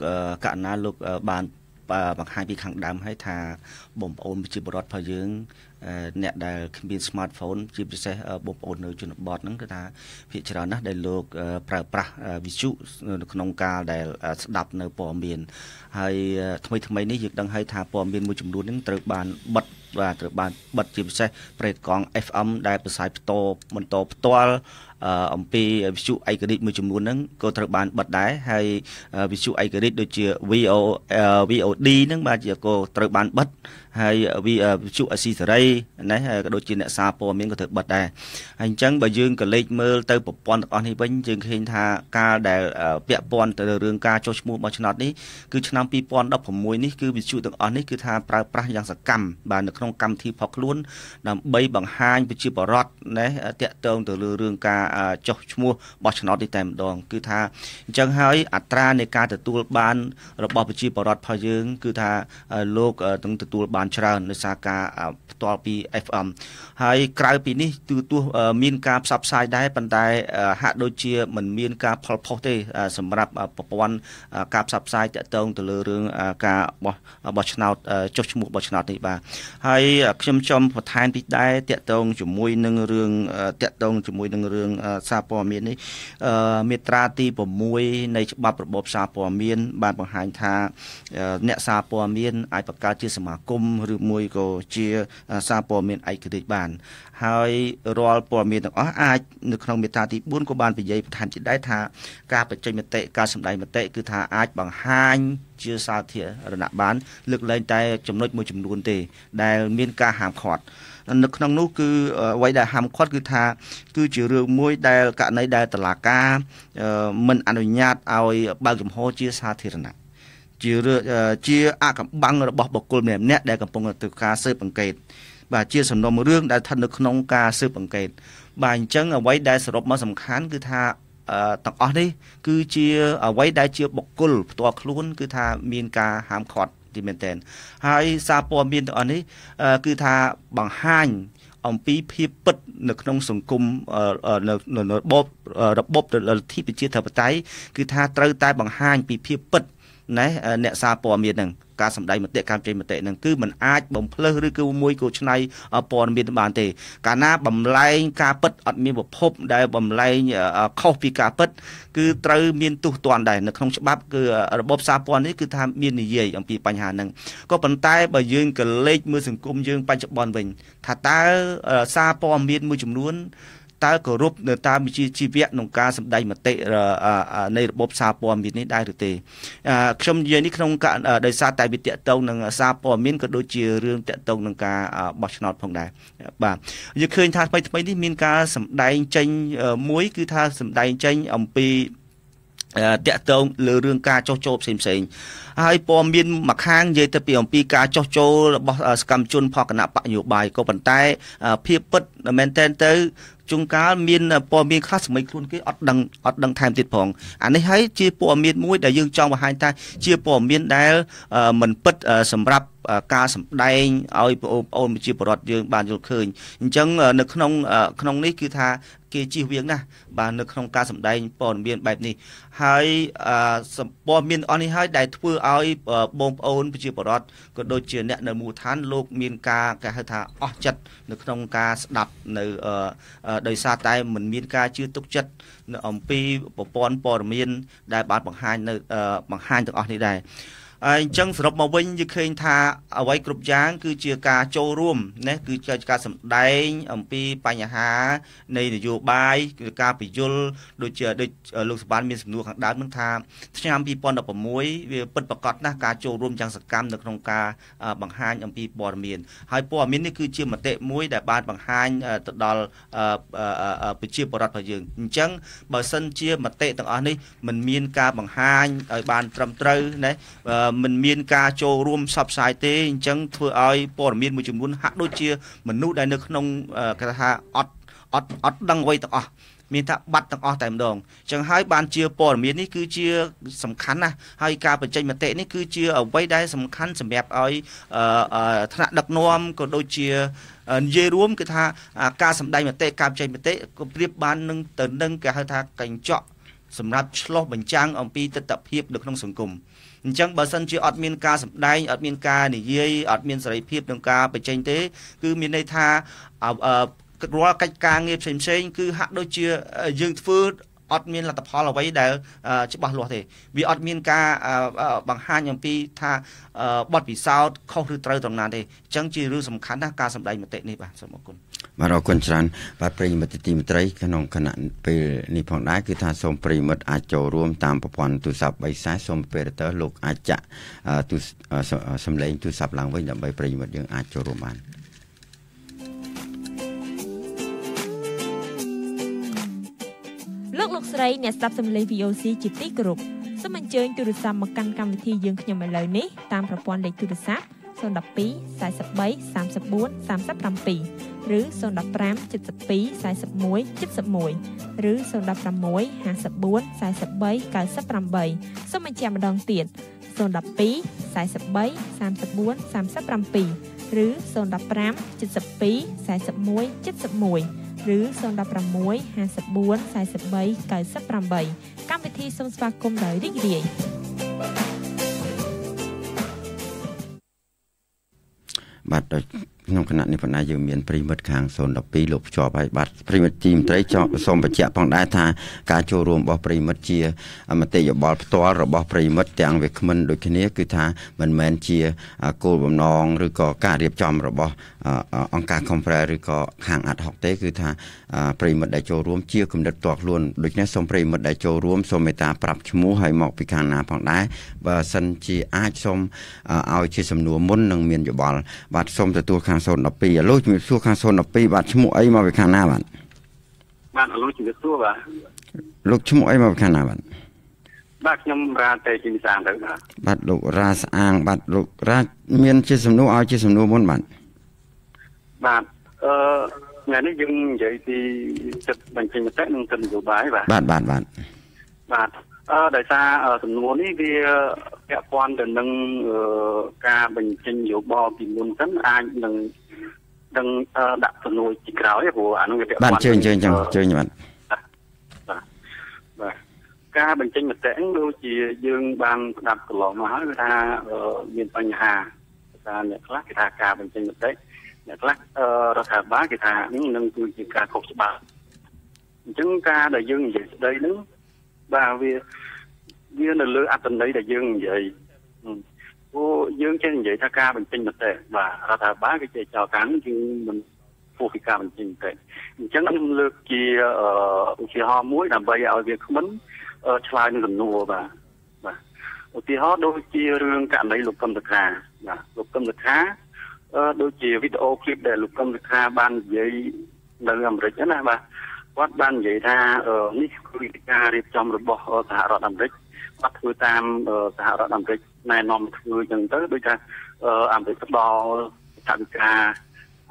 កណ្ណាលោកបានបង្ហាញពីខាងដើមហើយថាបងប្អូនប្រជាពលរដ្ឋរបស់យើង អ្នកដែលគ្មាន smartphone ជាពិសេសបងប្អូននៅជនបទហ្នឹងគឺថាភាគច្រើនណាស់ដែលលោកប្រើប្រាស់វិទ្យុនៅក្នុងការដែលស្ដាប់នៅព័ត៌មានហើយថ្មីថ្មីនេះយើងដឹងហើយថាព័ត៌មានមួយចំនួនហ្នឹងត្រូវបានបិទបាទត្រូវបានបិទជាពិសេសប្រេតកង់ FM ដែលផ្សាយផ្ទាល់បន្តផ្ទាល់អំពីវិទ្យុឯករាជ្យមួយចំនួនហ្នឹងក៏ត្រូវបានបិទដែរហើយវិទ្យុឯករាជ្យដូចជា VO VOD ហ្នឹងបាទជាក៏ត្រូវបានបិទ ហើយវិទ្យុអស៊ីសេរីណាក៏ដូចជាអ្នកសារព័ត៌មានក៏ត្រូវបិទដែរហើយអញ្ចឹងបើយើងក៏លេចមើលទៅប្រព័ន្ធទាំងអស់នេះវិញយើងឃើញថាការដែលពាក់ព័ន្ធទៅរឿងការចុះឈ្មោះបោះឆ្នោតនេះគឺឆ្នាំ2016នេះគឺវិទ្យុទាំងអស់នេះគឺថាប្រើប្រាស់យ៉ាងសកម្មបាទនៅក្នុងកម្មវិធីផុសខ្លួនដើម្បីបង្ហាញប្រជាពលរដ្ឋណាតាក់ទងទៅលើរឿងការចុះឈ្មោះបោះឆ្នោតនេះតែម្ដងគឺថាអញ្ចឹងហើយអត្រានៃការទទួលបានរបស់ប្រជាពលរដ្ឋរបស់យើងគឺថាលោកនឹងទទួលបានច្រើនដោយសារការផ្ទាល់ពី FM ហើយក្រៅពីនេះគឺទោះមានការផ្សព្វផ្សាយដែរប៉ុន្តែហាក់ដូចជាមិនមានការផលផុសទេ សម្រាប់ប្រព័ន្ធការផ្សព្វផ្សាយតាក់ទងទៅលើរឿងការបោះបោះឆ្នោតចុះឈ្មោះបោះឆ្នោតនេះបាទហើយខ្ញុំចំបន្ថែមពីដែរតាក់ទងជាមួយនឹងរឿងតាក់ទងជាមួយនឹងរឿងសារព័ត៌មាននេះមាត្រាទី6នៃច្បាប់របបសារព័ត៌មាន បានបង្ហាញថាអ្នកសារព័ត៌មានអាចបង្កើតជាសមាគមឬមួយក៏ជាសារព័ត៌មានឯករាជ្យបាន ហើយរាល់ព័ត៌មានទាំងអស់អាចនៅក្នុងមេត្រាទី4ក៏បាននិយាយបន្ថែមទៀតដែរថាការបញ្ចេញមតិការសម្ដែងមតិគឺថាអាចបង្ហាញជាសាធារណៈបាន លើកលែងតែចំណុចមួយចំនួនទេ ដែលមានការហាមឃាត់នៅក្នុងនោះគឺអ្វីដែលហាមឃាត់គឺថា គឺជារឿងមួយដែលករណីដែលតឡាការមិនអនុញ្ញាតឲ្យបើកចំហជាសាធារណៈ ជាជាអកម្បាំងរបស់បុគ្គលម្នាក់ៗដែលកំពុងធ្វើការស៊ើបអង្កេតបាទជាសំណុំរឿងដែលស្ថិតនៅក្នុងការស៊ើបអង្កេតបាទអញ្ចឹងអ្វីដែលសរុបមកសំខាន់គឺថាទាំងអស់នេះគឺជាអ្វីដែលជាបុគ្គលផ្ទាល់ខ្លួន គឺថាមានការហាមឃាត់ទីមែនតែនហើយសារព័ត៌មានទាំងអស់នេះគឺថាបង្ហាញអំពីភាពពិតនៅក្នុងសង្គមនៅរបបរបបលទ្ធិប្រជាធិបតេយ្យគឺថាត្រូវតែបង្ហាញពីភាពពិត ណាអ្នកសារព័ត៌មានហ្នឹងការសម្ដែងមតិការចេញមតិហ្នឹងគឺมันអាចបំភ្លើសឬគឺមួយគោឆ្នៃព័ត៌មានបានទេ កាលណាបំលែងការពិតអត់មានប្រភពដែលបំលែងខុសពីការពិត គឺត្រូវមានទោសទណ្ឌដែរនៅក្នុងច្បាប់គឺរបបសារព័ត៌នេះគឺថាមាននិយាយអំពីបញ្ហាហ្នឹងក៏ប៉ុន្តែបើយើងក៏លេចមើលសង្គមយើងបច្ចុប្បន្នវិញថាតើសារព័ត៌មានមួយចំនួន តើគោរពនៅតាមវិជ្ជាជីវៈក្នុងការសម្ដែងមតិនៃរបបសារព័ត៌មាននេះដែរឬទេខ្ញុំនិយាយនេះក្នុងដោយសារតែវាតកតងនឹងសារព័ត៌មានក៏ដូចជារឿងតកតងនឹងការបោះឆ្នោតផងដែរបាទយើងឃើញថាថ្មីថ្មីនេះមានការសម្ដែងចេញមួយ គឺថាសម្ដែងចេញអំពីតាក់ទងលើរឿងការចោះចូលផ្សេងផ្សេងហើយព័ត៌មានមួយខាងនិយាយទៅពីអំពីការចោះចូលរបស់សកម្មជនផកគណៈបកនយោបាយក៏ប៉ុន្តែភាពពិតមែនតែនទៅ ជួនកាលមានព័ត៌មានខ្លះសម័យខ្លួនគេអត់ដឹងអត់ដឹងថែមទៀតផងអានេះហើយជាព័ត៌មានមួយដែលយើងចង់បង្ហាញថាជាព័ត៌មានដែលមិនពិតសម្រាប់ ការសម្ដែងឲ្យបងប្អូនប្រជាពលរដ្ឋយើងបានយល់ឃើញអញ្ចឹងនៅក្នុងក្នុងនេះគឺថាគេជិះវៀងណាស់បាទនៅក្នុងការសម្ដែងព័ត៌មានបែបនេះហើយព័ត៌មានអស់នេះហើយដែលធ្វើឲ្យបងប្អូនប្រជាពលរដ្ឋក៏ដូចជាអ្នកនៅមូលដ្ឋានលោកមានការគេហៅថាអស់ចិត្តនៅក្នុងការស្ដាប់នៅដោយសារតែមិនមានការជឿទុកចិត្តនៅអំពីប្រព័ន្ធព័ត៌មានដែលបានបង្ហាញនៅបង្ហាញទាំងអស់នេះដែរ ហើយអញ្ចឹងសរុបមកវិញយើងឃើញថាអ្វីគ្រប់យ៉ាង គឺជាការចូលរួមណាគឺជាការសម្ដែងអំពីបញ្ហា នៃនយោបាយគឺការពយល់ដូចជាដូចលោកសបានមានសំណួរខាងដើមនឹងថាឆ្នាំ2016វាពិតប្រកបណាស់ការចូលរួមយ៉ាងសកម្មនៅក្នុងការបង្ហាញអំពីព័ត៌មានហើយព័ត៌មាននេះគឺជាមតិមួយដែលបានបង្ហាញទៅដល់ប្រជាពលរដ្ឋរបស់យើងអញ្ចឹងបើសិនជាមតិទាំងអស់នេះมันមានការបង្ហាញឲ្យបានត្រឹមត្រូវណាមិនមានការចូលរួមផ្សព្វផ្សាយទេអញ្ចឹងធ្វើឲ្យព័ត៌មានមួយចំនួនហាក់ដូចជាមនុស្សដែលនៅក្នុងគេថាអត់អត់អត់ដឹងអ្វីទាំងអស់មានថាបាត់ទាំងអស់តែម្ដងអញ្ចឹងហើយបានជាព័ត៌មាននេះគឺជាសំខាន់ណាស់ហើយការបញ្ចេញមតិនេះគឺជាអ្វីដែលសំខាន់សម្រាប់ឲ្យថ្នាក់ដឹកនាំក៏ដូចជានិយាយរួមគឺថាការសម្ដែងមតិការបញ្ចេញមតិក៏ប្រៀបបាននឹងទៅនឹងគេហៅថាកញ្ចក់សម្រាប់ឆ្លោះបញ្ចាំងអំពីទស្សនវិជ្ជានៅក្នុងសង្គម អញ្ចឹងបើសិនជាអត់មានការសម្ដែងអត់មានការនិយាយអត់មានសេរីភាពក្នុងការបញ្ចេញទេ គឺមានន័យថារាល់កិច្ចការងារផ្សេងផ្សេងគឺហាក់ដូចជាយើងធ្វើអត់មានលទ្ធផលអ្វីដែលច្បាស់លាស់ទេវាអត់មានការបង្ហាញអំពីថាបទពិសោធន៍ខុសឬត្រូវត្រង់ណាទេអញ្ចឹងជារឿងសំខាន់ណាស់ការសម្ដែងមតិនេះបាទសូមអរគុណ បាទអរគុណច្រើនបាទប្រិយមិត្តទីមត្រីក្នុងគណៈពេលនេះផងដែរគឺថាសូមប្រិយមិត្តអាចចូលរួមតាមប្រព័ន្ធទូរស័ព្ទ340សូមពេលទៅលោកអាចចាក់ទូសំឡេងទូរស័ព្ទឡើងវិញដើម្បីប្រិយមិត្តយើងអាចចូលរួមបានលោកលោកស្រីអ្នកស្ដាប់សំឡេង VOC ជាទីគោរពសូមអញ្ជើញទូរស័ព្ទមកកាន់កម្មវិធីយើងខ្ញុំឥឡូវនេះតាមប្រព័ន្ធលេខទូរស័ព្ទ012 43 34 37 ឬ015 72 41 71ឬ016 54 43 98សូមបញ្ជាក់ម្ដងទៀត012 43 34 37ឬ015 72 41 71ឬ016 54 43 98កម្មវិធីសូមស្វាគមន៍ដោយរីករាយបាទ ក្នុងគណៈនេះបណ្ដាយើងមានប្រិមិត្តខាង012លោកភ្ជាប់ហើយបាទប្រិមិត្តជីមត្រីចង់សូមបញ្ជាក់ផងដែរថាការចូលរួមរបស់ប្រិមិត្តជាមតិយោបល់ផ្ទាល់របស់ប្រិមិត្តទាំងវាគ្មិនដូចគ្នាគឺថាមិនមែនជាគោលបំណងឬក៏ការរៀបចំរបស់អង្គការ Compare ឬក៏ខាង Ad hoc ទេគឺថាប្រិមិត្តដែលចូលរួមជាគំនិតផ្ទាល់ខ្លួនដូច្នេះសូមប្រិមិត្តដែលចូលរួមសូមមេត្តាប្រាប់ឈ្មោះហើយមកពីខាងណាផងដែរបើសិនជាអាចសូមឲ្យជាសំណួរមុននឹងមានយោបល់បាទសូមទទួលខាង012ឥឡូវជំរាបសួរខាង012បាទឈ្មោះអីមកពីខាងណាបាទបាទឥឡូវជំរាបសួរបាទលោកឈ្មោះអីមកពីខាងណាបាទបាទខ្ញុំរាតេជីវិសាងទៅបាទបាទលោករ៉ាស្អាង បាទលោករ៉ាមានជាសំណួរឲ្យជាសំណួរមុនបាទបាទអឺថ្ងៃនេះយើងនិយាយពីចិត្តបញ្ចេញមតិនិងទិននយោបាយបាទបាទបាទបាទបាទអឺដោយសារសំណួរនេះវា ពាក់ព័ន្ធទៅនឹងការបញ្ចេញយោបល់ពីមុនសិនអាចនឹងដឹងដាក់សំណួរជាក្រោយព្រោះអានោះវាពាក់ព័ន្ធបាទជើញជើញចឹងជើញបាទបាទបាទការបញ្ចេញមតិដូចជាយើងបានស្ដាប់កន្លងមកហើយគឺថាមានបញ្ហាថាអ្នកខ្លះគេថាការបញ្ចេញមតិអ្នកខ្លះរដ្ឋាភិបាលគេថានេះនឹងគឺជាការខុសច្បាប់អញ្ចឹងការដែលយើងនិយាយស្ដីហ្នឹងបាទវា វានៅលើអត្តន័យដែលយើងនិយាយព្រោះយើងចេះនិយាយថាការបញ្ចេញមតិបាទរដ្ឋាភិបាលគេចេះចោលការនេះគឺមិនពោះពីការបញ្ចេញមតិអញ្ចឹងខ្ញុំលើកជាឧទាហរណ៍មួយដើម្បីឲ្យវាគ្មិនឆ្លើយនឹងសំណួរបាទបាទឧទាហរណ៍ដូចជារឿងករណីលោកកឹមសុខាបាទលោកកឹមសុខាអឺដូចជាវីដេអូឃ្លីបដែលលោកកឹមសុខាបាននិយាយនៅអាមេរិកណាបាទគាត់បាននិយាយថានេះគឺវិធីការរៀបចំរបស់សហរដ្ឋអាមេរិក គាត់ធ្វើតាមសហរដ្ឋអាមេរិកណែនាំធ្វើអញ្ចឹងទៅដូចថាអាមេរិកផ្ដល់ថវិកា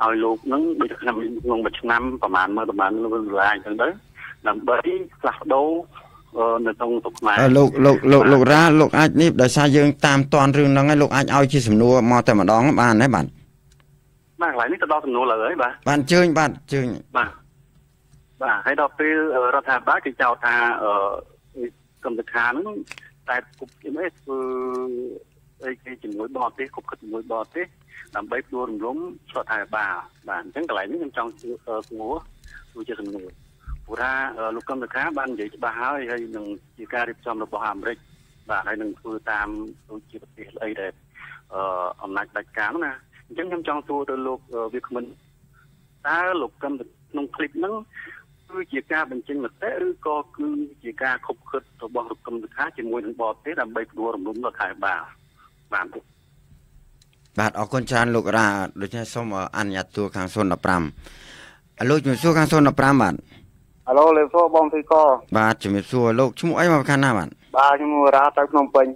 ឲ្យលោកនឹងដូចឆ្នាំក្នុងមួយឆ្នាំប្រហែលមើលប្រហែលដុល្លារអញ្ចឹងទៅដើម្បីផ្លាស់ប្ដូរនៅក្នុងស្រុកខ្មែរលោកលោកលោកលោករ៉ាលោកអាចនេះដោយសារយើងតាមតនរឿងហ្នឹងហើយលោកអាចឲ្យជាសំណួរមកតែម្ដងបានទេបាទបាទកន្លែងនេះទៅដល់សំណួរលើហើយបាទបាទអញ្ជើញបាទអញ្ជើញបាទបាទហើយដល់ពេលរដ្ឋាភិបាលគេចោទថាអឺ កម្មវិធីហ្នឹងតែគប់គេនេះធ្វើអីគេជាមួយបរទេសគប់គិតជាមួយបរទេសដើម្បីព្រួរំលំឆ្លត់ថែបាលបាទអញ្ចឹងកន្លែងនេះខ្ញុំចង់សួរគឺជាសំណួរព្រោះថាលោកកឹមសុខាបាននិយាយច្បាស់ហើយហើយនឹងជាការរៀបចំរបស់អាមេរិកបាទហើយនឹងធ្វើតាមដូចជាប្រទេសអីដែលអឺអំណាចដាច់ការណាអញ្ចឹងខ្ញុំចង់សួរទៅលោកវាគ្មិនតើលោកកឹមក្នុងคลิปហ្នឹង គឺជាការបញ្ចេញមតិឬក៏គឺជាការខົບខិតរបស់រកឹមសុខាជាមួយនឹងបរទេសដើម្បីផ្ដួលរំលំដល់ខេត្តបាបាទបាទអរគុណច្រើនលោករ៉ាដូច្នេះសូមអនុញ្ញាតទួខាង015លោកជំរាបសួរខាង015បាទហៅលោកលេសួរបងទីកបាទជំរាបសួរលោកឈ្មោះអីមកខាងណាបាទបាទឈ្មោះរ៉ាទៅភ្នំពេញ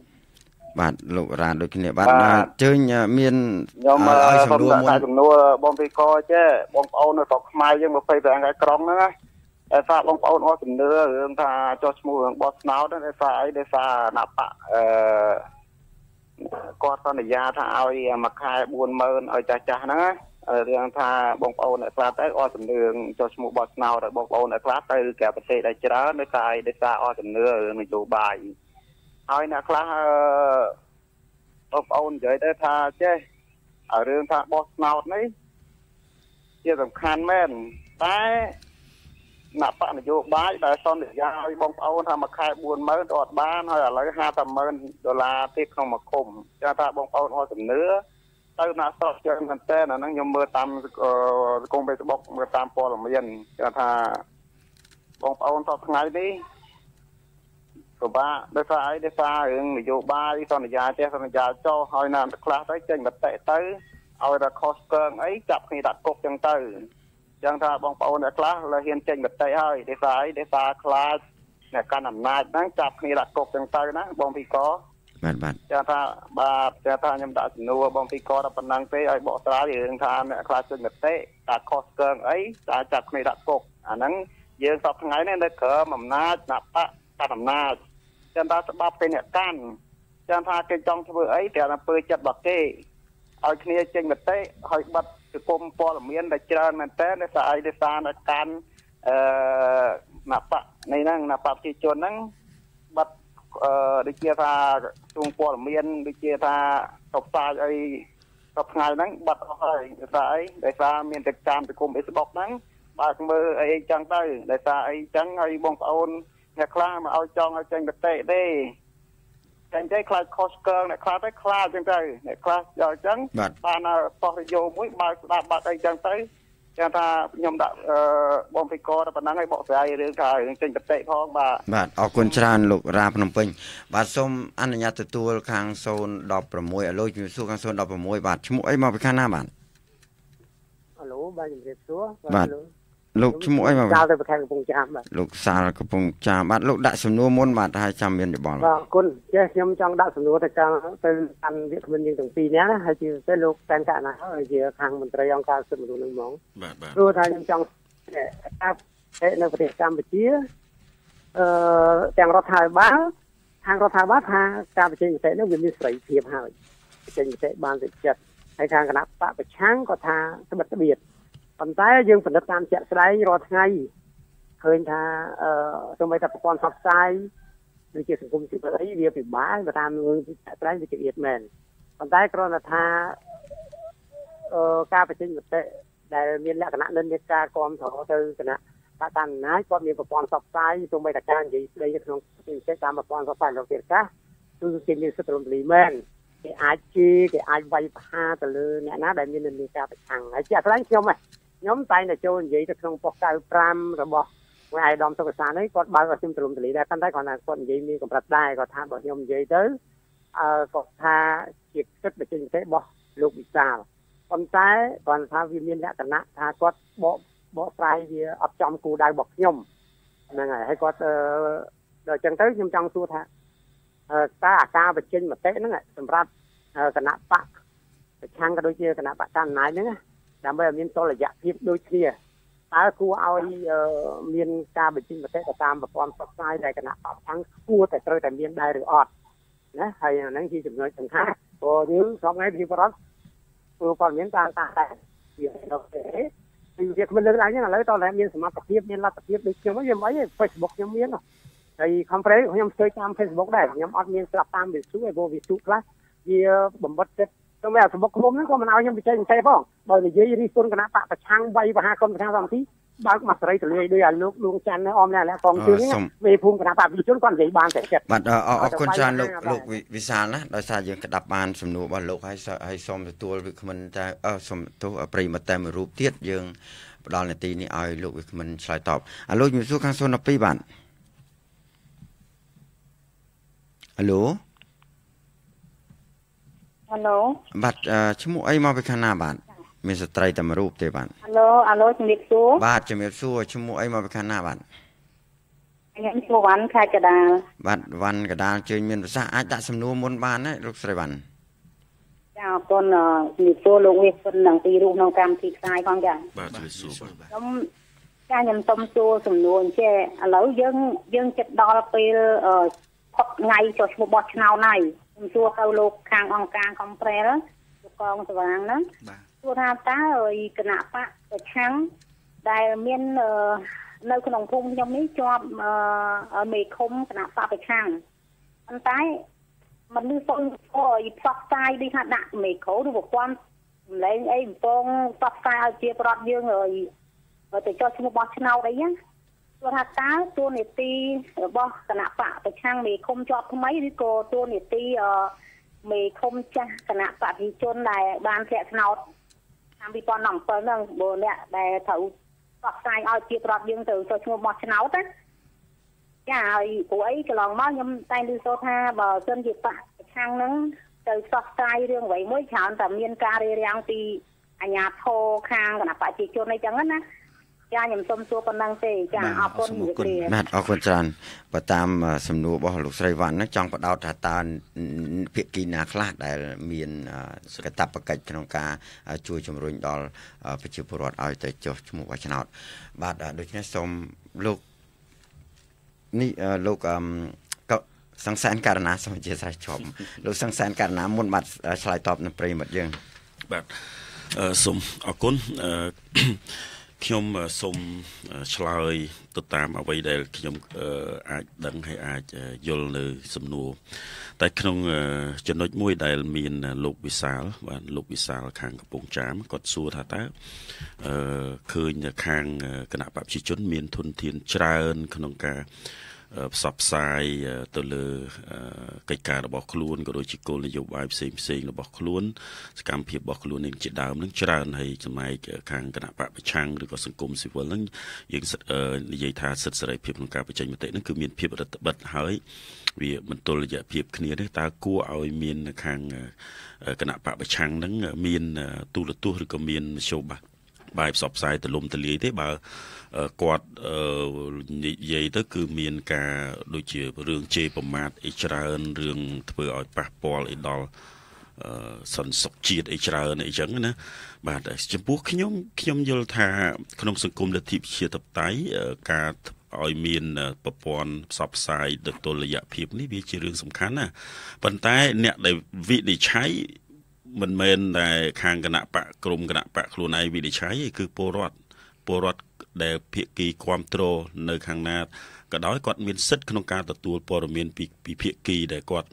បាទលោករ៉ាដូចគ្នាបាទជើញមានខ្ញុំឲ្យសំណួរមួយសំណួរបងទីកចេះបងប្អូននៅស្រុកខ្មែរយើង25ខែក្រុងហ្នឹងណា តែថាបងប្អូនអស់ជំនឿរឿងថាចោះឈ្មោះរឿងបោះស្នោតតែថាអីដែលថាណាបៈអឺគាត់សន្យាថាឲ្យមួយខែ40000ឲ្យចាស់ចាស់ហ្នឹងរឿងថាបងប្អូនអ្នកខ្លះទៅអស់ជំនឿចុះឈ្មោះបោះស្នោតហើយបងប្អូនអ្នកខ្លះទៅកែប្រទេសដែលច្រើនដោយសារដោយសារអស់ជំនឿរឿងនយោបាយហើយអ្នកខ្លះបងប្អូននិយាយទៅថាចេះរឿងថាបោះស្នោតនេះជាសំខាន់មែនតែ ណបនយោបាយដែលសន្យាឲ្យបងប្អូនថាមួយខែ40000ទៅអត់បានហើយឥឡូវ50000ដុល្លារទៀតក្នុងមួយឃុំចាថាបងប្អូនអស់ជំនឿទៅណាស្រុកច្រើនមែនតើអាហ្នឹងខ្ញុំមើលតាមសង្គម Facebook មើលតាមព័ត៌មានគេថាបងប្អូនសពថ្ងៃនេះពិបាកដោយសារអីដោយសាររឿងនយោបាយសន្យាចេះសន្យាចោលហើយណាខ្លះទៅចេញមតិទៅឲ្យតែខុសកើងអីចាប់គ្នាដាក់គុកចឹងទៅ ចឹងថាបងប្អូនអ្នកខ្លះលើហ៊ានចេញមតិហើយទេសារអីទេសារខ្លាចអ្នកកាន់អំណាចហ្នឹងចាប់គ្នាដាក់គុកចឹងទៅណាបងពីកបាទបាទចាថាបាទចាថាខ្ញុំដាក់សំណួរបងពីកតែប៉ុណ្ណឹងទេឲ្យបកស្រាយរឿងថាអ្នកខ្លះចេញមតិតាខុសកើងអីតាចាប់គ្នាដាក់គុកអាហ្នឹងយើងសពថ្ងៃនេះនៅក្រោមអំណាចណាបកកាន់អំណាចចឹងថាស្បាប់គេអ្នកកាន់ចឹងថាគេចង់ធ្វើអីតែអំពើចិត្តរបស់គេឲ្យគ្នាចេញមតិឲ្យបិទ សង្គមព័ត៌មានដែលច្រើនមែនតើដោយសារអីដោយសារនៅកាន់អឺណបៈនៃហ្នឹងណបៈប្រជាជនហ្នឹងបាត់អឺដូចជាថាសួងព័ត៌មានដូចជាថាផ្សព្វផ្សាយអីសប្ថ្ងៃហ្នឹងបាត់អស់ហើយដោយសារអីដោយសារមានតែតាមសង្គម Facebook ហ្នឹងបើកមើលអីចឹងទៅដោយសារអីចឹងហើយបងប្អូនអ្នកខ្លះមកឲ្យចង់ឲ្យចេញកតិទេតែអញ្ចឹងខ្លាចខុសកើងអ្នកខ្លះទៅខ្លាចអញ្ចឹងទៅអ្នកខ្លះយកអញ្ចឹងបានបោះរយោមួយបើស្ដាប់បាត់អីអញ្ចឹងទៅចាំថាខ្ញុំដាក់បងពិកតែប៉ុណ្ណឹងឲ្យបកស្រាយរឿងថារឿងចេញបតិផងបាទបាទអរគុណច្រើនលោករ៉ាភ្នំពេញបាទសូមអនុញ្ញាតទទួលខាង016អឡូជំរាបសួរខាង016បាទឈ្មោះអីមកពីខាងណាបាទអឡូបាទជំរាបសួរបាទ លោកឈ្មោះអីបាទសាលទៅប្រខែកំពង់ចាមបាទលោកសាលកំពង់ចាមបាទលោកដាក់សំណួរមុនបាទហើយចាំមានយោបល់បាទអរគុណចេះខ្ញុំចង់ដាក់សំណួរទៅចាំទៅកាន់វាគ្មិនយើងទាំងពីរនាក់ណាហើយជាទៅលោកតែនកណាហើយជាខាងមន្ត្រីអង្គការសិទ្ធិមនុស្សនឹងហ្មងបាទបាទព្រោះថាខ្ញុំចង់ថានៅប្រទេសកម្ពុជាអឺទាំងរដ្ឋាភិបាលខាងរដ្ឋាភិបាលថាការបញ្ចេញមតិនោះវាមានសេរីភាពហើយបញ្ចេញមតិបានទៅចិត្តហើយខាងគណៈបកប្រឆាំងក៏ថាស្បិតស្បៀត ប៉ុន្តែយើងពិនិត្យតាមជាក់ស្ដែងរាល់ថ្ងៃឃើញថាអឺសូម្បីតែប្រព័ន្ធផ្សព្វផ្សាយដូចជាសង្គមស៊ីវិលអីវាពិបាកបើតាមរឿងជាក់ស្ដែងវាជាអៀតមែនប៉ុន្តែគ្រាន់តែថាអឺការបញ្ចេញមតិដែលមានលក្ខណៈនិន្នាការគ្រប់គ្រងទៅគណៈបកតាមណាយគាត់មានប្រព័ន្ធផ្សព្វផ្សាយទោះបីតែការនិយាយស្ដីក្នុងពិសេសតាមប្រព័ន្ធផ្សព្វផ្សាយលោកទៀតកាគឺគេមានសិទ្ធិរំលីមែនគេអាចជេរគេអាចវាយប្រហារទៅលើអ្នកណាដែលមាននិន្នាការប្រឆាំងហើយជាក់ស្ដែងខ្ញុំ ខ្ញុំតែងតែចូលនិយាយទៅក្នុងប៉ុស្តិ៍95របស់មួយអាយដាមសុកសាននេះគាត់បើកឲ្យខ្ញុំទលំទលីដែរប៉ុន្តែគាត់ថាគាត់និយាយមានកម្រិតដែរគាត់ថាបើខ្ញុំនិយាយទៅអឺគាត់ថាជាគិតបញ្ចេញមតិរបស់លោកវិសាលប៉ុន្តែគាត់ថាវាមានលក្ខណៈថាគាត់បកបកស្រាយវាអត់ចំគូដៅរបស់ខ្ញុំហ្នឹងហើយហើយគាត់ដល់អញ្ចឹងទៅខ្ញុំចង់សួរថាតើអាការបញ្ចេញមតិហ្នឹងសម្រាប់គណៈបកប្រឆាំងក៏ដូចជាគណៈបកកណ្ដាលហ្នឹង ដើម្បីឲ្យមានតុល្យភាពដូចគ្នាតើគួរឲ្យមានការបញ្ចេញមតិទៅតាមប្រព័ន្ធផ្សព្វផ្សាយដែលគណៈបកខាងគួរតែត្រូវតែមានដែរឬអត់ណាហើយអាហ្នឹងជាចំណុចសំខាន់ព្រោះយើងស្រុកឯងប្រជាពលរដ្ឋព្រោះព័ត៌មានតាមតាមតែវាដល់ទេពីវាគ្មានលើកឡើងហ្នឹងឥឡូវតើមានសមត្ថភាពមានលទ្ធភាពដូចខ្ញុំវិញមិនអី Facebook ខ្ញុំមានហើយ conference ខ្ញុំធ្វើតាម Facebook ដែរខ្ញុំអត់មានស្រាប់តាមវិទ្យុឯព្រោះវិទ្យុខ្លះវាបំបត្តិចិត្ត ទៅមកសបុកឃុំហ្នឹងក៏មិនឲ្យខ្ញុំបច្ចេកទេសផងបើនិយាយរិះគន់គណៈបកប្រឆាំងវាយបហាគុណប្រឆាំងសន្តិបើកមកសេរីទលាយដោយអាលោកលួងច័ន្ទអមនេះកងជើងមេភូមិគណៈបកប្រជាជនគាត់និយាយបានតែចិត្តបាទអរគុណច្រើនលោកលោកវិសាលណាដោយសារយើងក្តាប់បានសំណួររបស់លោកហើយហើយសូមទទួលវិក្មិនតែសូមទោសប្រិមត្តតែមួយរូបទៀតយើងផ្ដល់នាទីនេះឲ្យលោកវិក្មិនឆ្លើយតបអាលោកជំរាបសួរខាង012បាទអាឡូ ហៅឡូបាទឈ្មោះអីមកពីខាងណាបាទមានស្ត្រីតែមួយរូបទេបាទហៅឡូអាឡូជំរាបសួរបាទជំរាបសួរឈ្មោះអីមកពីខាងណាបាទខ្ញុំឈ្មោះវ៉ាន់ខេត្តកដាលបាទវ៉ាន់កដាលជើញមានប្រសាសន៍អាចដាក់សំណួរមុនបានណាលោកស្រីវ៉ាន់ចាអរគុណជំរាបសួរលោកវាសុននឹងទីរូបក្នុងកម្មវិធីផ្សាយផងចាបាទជំរាបសួរបាទខ្ញុំចាខ្ញុំសុំសួរសំណួរអញ្ចេះឥឡូវយើងយើងចិត្តដល់ពេលផុតថ្ងៃចុះឈ្មោះបោះឆ្នោតហើយ ខ្ញុំសួរទៅលោកខាងអង្គការកំប្រែលលោកកងស្វាងហ្នឹងសួរថាតើគណៈបកប្រឆាំងដែលមាននៅក្នុងភូមិខ្ញុំនេះជាប់មេឃុំគណៈបកប្រឆាំងប៉ុន្តែមនុស្សសុំឲ្យផ្សព្វផ្សាយដូចថាដាក់មេក្រូឬប្រព័ន្ធសម្លេងអីកំពងផ្សព្វផ្សាយឲ្យជាប្រដ្ឋយើងឲ្យទៅចុះឈ្មោះបោះឆ្នោតអីណា គាត់ថាតើទួលនីតិរបស់គណៈបកប្រឆាំងមេឃុំជាប់ថ្មីឬក៏ទួលនីតិមេឃុំចាស់គណៈបព្វជិជនដែលបានធ្លាក់ឆ្នោតឆ្នាំ2017ហ្នឹងបើអ្នកដែលត្រូវផ្សព្វផ្សាយឲ្យជាប្រដ្ឋយើងទៅចុះឈ្មោះបោះឆ្នោតណាចាហើយព្រោះអីកន្លងមកខ្ញុំតែងឮសូរថាបើសិនជាបកប្រឆាំងហ្នឹងទៅផ្សព្វផ្សាយរឿងអ្វីមួយច្រើនតែមានការរារាំងពីអាជ្ញាធរខាងគណៈបព្វជិជនអីចឹងណា ចាខ្ញុំសូមសួរប៉ុណ្ណឹងទេចាអរគុណជំរាបលាបាទអរគុណច្រើនបើតាមសំណួររបស់លោកស្រីវ៉ាន់ហ្នឹងចង់បដោតថាតើភាគីណាខ្លះដែល មានកតបកិច្ចក្នុងការ ជួយជំរុញដល់ប្រជាពលរដ្ឋឲ្យទៅចុះឈ្មោះបោះឆ្នោតបាទដូច្នេះសូមលោកនេះលោកអឺក៏សង្សានករណាសូមអធិស្ឋានជប់លោកសង្សានករណាមុនបាត់ឆ្លើយតបនឹងប្រិមិត្តយើងបាទសូមអរគុណអឺ ខ្ញុំសូមឆ្លើយទៅតាមអ្វីដែលខ្ញុំអាចដឹងហើយអាចយល់នៅសំណួរតែក្នុងចំណុចមួយដែលមានលោកវិសាលបាទលោកវិសាលខាងកំពង់ចាមគាត់សួរថាតើអឺឃើញខាងគណៈបព្វជិជនមានធនធានច្រើនក្នុងការ ផ្សព្វផ្សាយទៅលើកិច្ចការរបស់ខ្លួនក៏ដូចជាគោលនយោបាយផ្សេងផ្សេងរបស់ខ្លួនសកម្មភាពរបស់ខ្លួននឹងជាដើមនឹងច្រើនហើយចំណែកខាងគណៈបកប្រឆាំងឬក៏សង្គមស៊ីវិលនឹងយើងនិយាយថាសិទ្ធិសេរីភាពក្នុងការបញ្ចេញមតិនឹងគឺមានភាពរដ្ឋបិទហើយវាមិនទល់រយៈភាពគ្នាទេតើគួរឲ្យមានខាងគណៈបកប្រឆាំងនឹងមានទូរទស្សន៍ឬក៏មានមធ្យោបាយ បាយផ្សព្វផ្សាយទលំទលាយទេបើគាត់និយាយទៅគឺមានការដូចជារឿងជេរប្រមាថអីច្រើនរឿងធ្វើឲ្យប៉ះពាល់អីដល់សន្តិសុខជាតិអីច្រើនអីចឹងណាបាទចំពោះខ្ញុំខ្ញុំយល់ថាក្នុងសង្គមលទ្ធិប្រជាធិបតេយ្យការឲ្យមានប្រព័ន្ធផ្សព្វផ្សាយទៅតុល្យភាពនេះវាជារឿងសំខាន់ណាប៉ុន្តែអ្នកដែលវិនិច្ឆ័យ មិនមែនតែខាងគណៈបកក្រមគណៈបកខ្លួនឯងវិនិច្ឆ័យទេគឺពលរដ្ឋពលរដ្ឋដែលភាគីគ្រប់គ្រងនៅខាងណាក៏ដោយគាត់មានសិទ្ធិក្នុងការទទួលព័ត៌មានពីពីភាគីដែលគាត់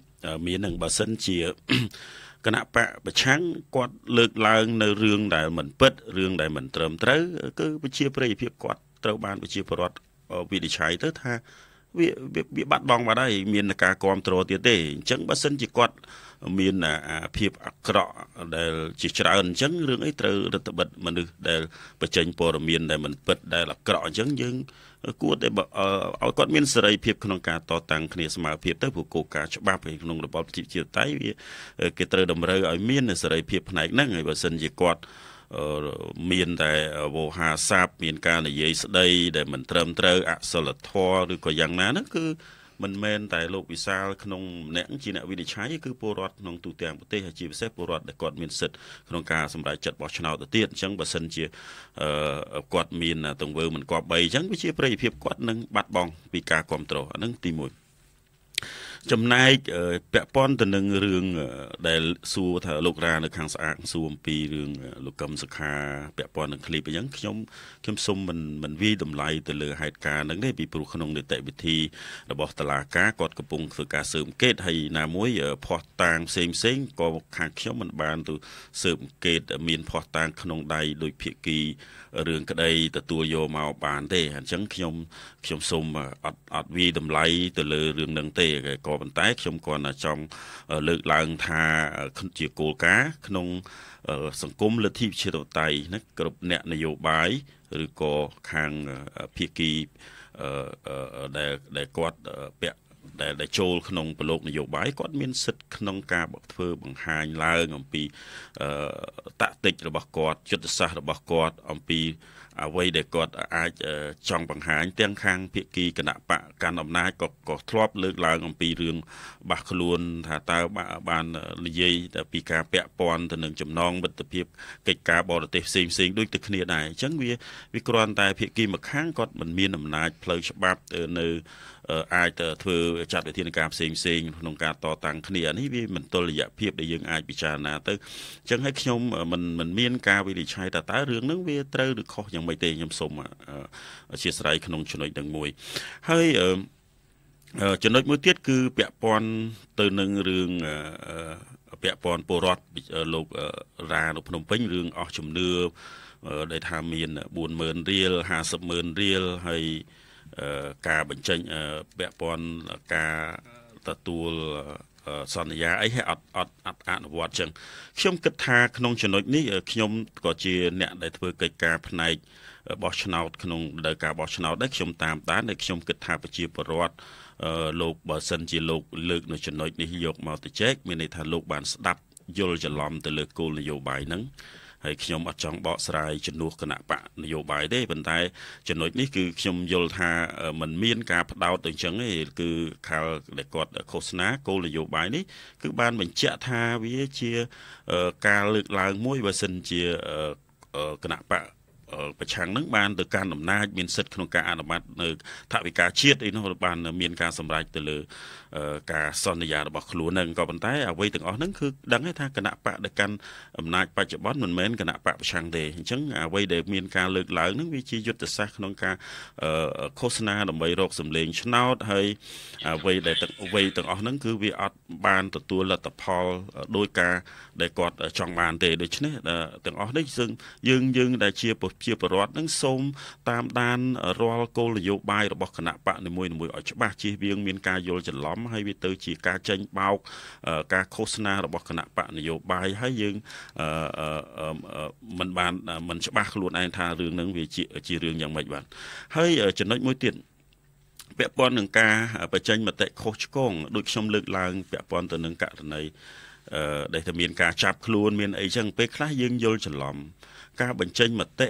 មាននឹងបើសិនជាគណៈបកប្រឆាំងគាត់លើកឡើងនៅរឿងដែលមិនពិតរឿងដែលមិនត្រឹមត្រូវគឺប្រជាប្រិយភាពគាត់ត្រូវបានប្រជាពលរដ្ឋវិនិច្ឆ័យទៅថា វាវាបាត់បង់បាត់ហើយមានការគ្រប់គ្រងទៀតទេអញ្ចឹងបើសិនជាគាត់មានភាពអាក្រក់ដែលជាច្រើនអញ្ចឹងរឿងអីត្រូវរដ្ឋបិទមនុស្សដែលបញ្ចេញព័ត៌មានដែលមិនពិតដែលអាក្រក់អញ្ចឹងយើងគួរតែឲ្យគាត់មានសេរីភាពក្នុងការតតាំងគ្នាស្មើភាពទៅព្រោះគោលការណ៍ច្បាប់ក្នុងរបបប្រជាធិបតេយ្យវាគេត្រូវតម្រូវឲ្យមានសេរីភាពផ្នែកហ្នឹងហើយបើសិនជាគាត់ មានតែវោហារស័ព្ទមានការនិយាយស្ដី ដែលមិនត្រឹមត្រូវអសិលធម៌ឬក៏យ៉ាងណាហ្នឹងគឺមិនមែនតែលោកវិសាលក្នុងម្នាក់ជាអ្នកវិនិច្ឆ័យគឺពលរដ្ឋក្នុងទូទាំងប្រទេសហើយជាពិសេសពលរដ្ឋដែលគាត់មានសិទ្ធិក្នុងការសម្រេចចិត្តបោះឆ្នោតទៅទៀតអញ្ចឹងបើសិនជាគាត់មានទង្វើមិនគប្បីអញ្ចឹងវាជាប្រតិភិបគាត់នឹងបាត់បង់ពីការគ្រប់គ្រងអានឹងទី1 ចំណែកពាក់ព័ន្ធទៅនឹងរឿងដែលសួរថាលោករានៅខាងស្អាតសួរអំពីរឿងលោកកឹមសុខាពាក់ព័ន្ធនឹងឃ្លីបអញ្ចឹងខ្ញុំខ្ញុំសុំមិនមិនវាយតម្លៃទៅលើហេតុការណ៍ហ្នឹងទេពីព្រោះក្នុងនីតិវិធីរបស់តុលាការគាត់កំពុងធ្វើការស៊ើបអង្កេតហើយណាមួយភ័ស្តុតាងផ្សេងផ្សេងក៏ខាងខ្ញុំមិនបានទៅស៊ើបអង្កេតមានភ័ស្តុតាងក្នុងដៃដោយភាគីរឿងក្តីទទួលយកមកបានទេអញ្ចឹងខ្ញុំខ្ញុំសូមអត់អត់វាយតម្លៃទៅលើរឿងហ្នឹងទេក៏ប៉ុន្តែខ្ញុំគ្រាន់តែចង់លើកឡើងថាជាគោលការណ៍ក្នុងសង្គមលទ្ធិប្រជាធិបតេយ្យណាគ្រប់អ្នកនយោបាយឬក៏ខាងភាគីដែលដែលគាត់ពាក់ ដែលដែលចូលក្នុងប្រឡូកនយោបាយគាត់មានសិទ្ធិក្នុងការធ្វើបង្ហាញឡើងអំពីតាក់ទិចរបស់គាត់យុទ្ធសាស្ត្ររបស់គាត់អំពីអ្វីដែលគាត់អាចចង់បង្ហាញទាំងខាងភាគីគណៈបកកាន់អំណាចក៏ក៏ធ្លាប់លើកឡើងអំពីរឿងបាសខ្លួនថាតើបាននិយាយតែពីការពាក់ព័ន្ធទៅនឹងចំណងមិត្តភាពកិច្ចការបរទេសផ្សេងផ្សេងដូចទៅគ្នាដែរអញ្ចឹងវាវាគ្រាន់តែភាគីម្ខាងគាត់មិនមានអំណាចផ្លូវច្បាប់នៅ អាចធ្វើចាត់វិធានការផ្សេងផ្សេងក្នុងការតតាំងគ្នានេះវាមិនតុល្យភាពដែលយើងអាចពិចារណាទៅអញ្ចឹងហើយខ្ញុំមិនមិនមានការវិនិច្ឆ័យតើតើរឿងហ្នឹងវាត្រូវឬខុសយ៉ាងម៉េចទេខ្ញុំសូមអធិស្ឋានក្នុងចំណុចទាំងមួយហើយចំណុចមួយទៀតគឺពាក់ព័ន្ធទៅនឹងរឿងពាក់ព័ន្ធពលរដ្ឋលោករានៅភ្នំពេញរឿងអស់ជំនឿដែលថាមាន40000រៀល50000រៀលហើយ ការបញ្ចេញពាក់ព័ន្ធការទទួលសន្យាអីឲ្យអត់អត់អត់អនុវត្តចឹងខ្ញុំគិតថាក្នុងចំណុចនេះខ្ញុំក៏ជាអ្នកដែលធ្វើកិច្ចការផ្នែកបោះឆ្នោតក្នុងរដូវកាលបោះឆ្នោតដែរខ្ញុំតាមដានដែលខ្ញុំគិតថាប្រជាពលរដ្ឋលោកបើសិនជាលោកលើកនៅចំណុចនេះយកមកទៅចែកមានន័យថាលោកបានស្ដាប់យល់ច្រឡំទៅលើគោលនយោបាយហ្នឹង ហើយខ្ញុំអត់ចង់បកស្រាយជំនួសគណៈបកនយោបាយទេប៉ុន្តែចំណុចនេះគឺខ្ញុំយល់ថាมันមានការផ្ដោតទៅអញ្ចឹងទេគឺខាលដែលគាត់ឃោសនាគោលនយោបាយនេះគឺបានបញ្ជាក់ថាវាជាការលើកឡើងមួយបើសិនជាគណៈបកប្រឆាំងនឹងបានទៅកាន់អំណាចមានសិទ្ធិក្នុងការអនុម័តនៅថវិកាជាតិអីនោះបានមានការសម្រេចទៅលើការសន្យារបស់ខ្លួននឹងក៏ប៉ុន្តែអ្វីទាំងអស់ហ្នឹងគឺដឹងថាគណៈបកដែលកាន់អំណាចបច្ចុប្បន្នមិនមែនគណៈបកប្រឆាំងទេអញ្ចឹងអ្វីដែលមានការលើកឡើងហ្នឹងវាជាយុទ្ធសាស្ត្រក្នុងការឃោសនាដើម្បីរកសម្លេងឆ្នោតហើយអ្វីដែលទាំងអ្វីទាំងអស់ហ្នឹងគឺវាអត់បានទទួលលទ្ធផលដោយការដែលគាត់ចង់បានទេដូច្នេះទាំងអស់នេះซึ่งយើងយើងដែលជាជាប្រវត្តិនឹងសូមតាមដានរាល់គោលនយោបាយរបស់គណៈបកនីមួយៗឲ្យច្បាស់ជៀសវាងមានការយល់ច្រឡំហើយវាទៅជាការចេញបោកការឃោសនារបស់គណៈបកនយោបាយហើយយើងមិនបានមិនច្បាស់ខ្លួនឯងថារឿងហ្នឹងវាជាជារឿងយ៉ាងម៉េចបាទហើយចំណុចមួយទៀតពាក់ព័ន្ធនឹងការបញ្ចេញមតិខុសឆ្គងដូចខ្ញុំលើកឡើងពាក់ព័ន្ធទៅនឹងករណីអឺដែលតែមានការចាប់ខ្លួនមានអីចឹងពេលខ្លះយើងយល់ច្រឡំការបញ្ចេញមតិ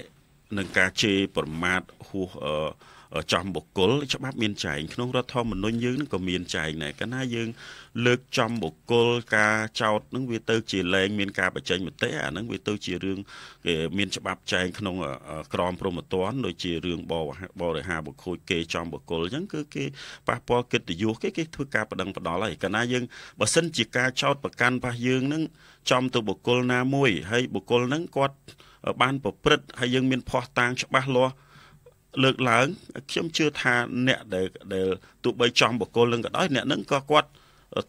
និងការជេរប្រមាថហួស ចំបុគ្គលច្បាប់មានចែងក្នុងរដ្ឋធម្មនុញ្ញយើងនឹងក៏មានចែងដែរកាលណាយើង លើកចំបុគ្គលការចោតនឹងវាទៅជាលែងមានការបញ្ចេញមតិអានឹងវាទៅជារឿងគេមានច្បាប់ចែងក្នុងក្រមព្រហ្មទណ្ឌដូចជារឿងបបរិហាបុគ្គលគេចំបុគ្គលអញ្ចឹងគឺគេប៉ះពាល់កិត្តិយសគេគេធ្វើការបដិងបដល់ហើយកាលណាយើងបើសិនជាការចោតប្រកាន់ប៉ះយើងនឹងចំទៅបុគ្គលណាមួយហើយបុគ្គលហ្នឹងគាត់បានប្រព្រឹត្តហើយយើងមានភ័ស្តុតាងច្បាស់លាស់ លើកឡើងខ្ញុំជឿថាអ្នកដែលដែលទោះបីចំបកគលនឹងក៏ដោយអ្នកនឹងក៏គាត់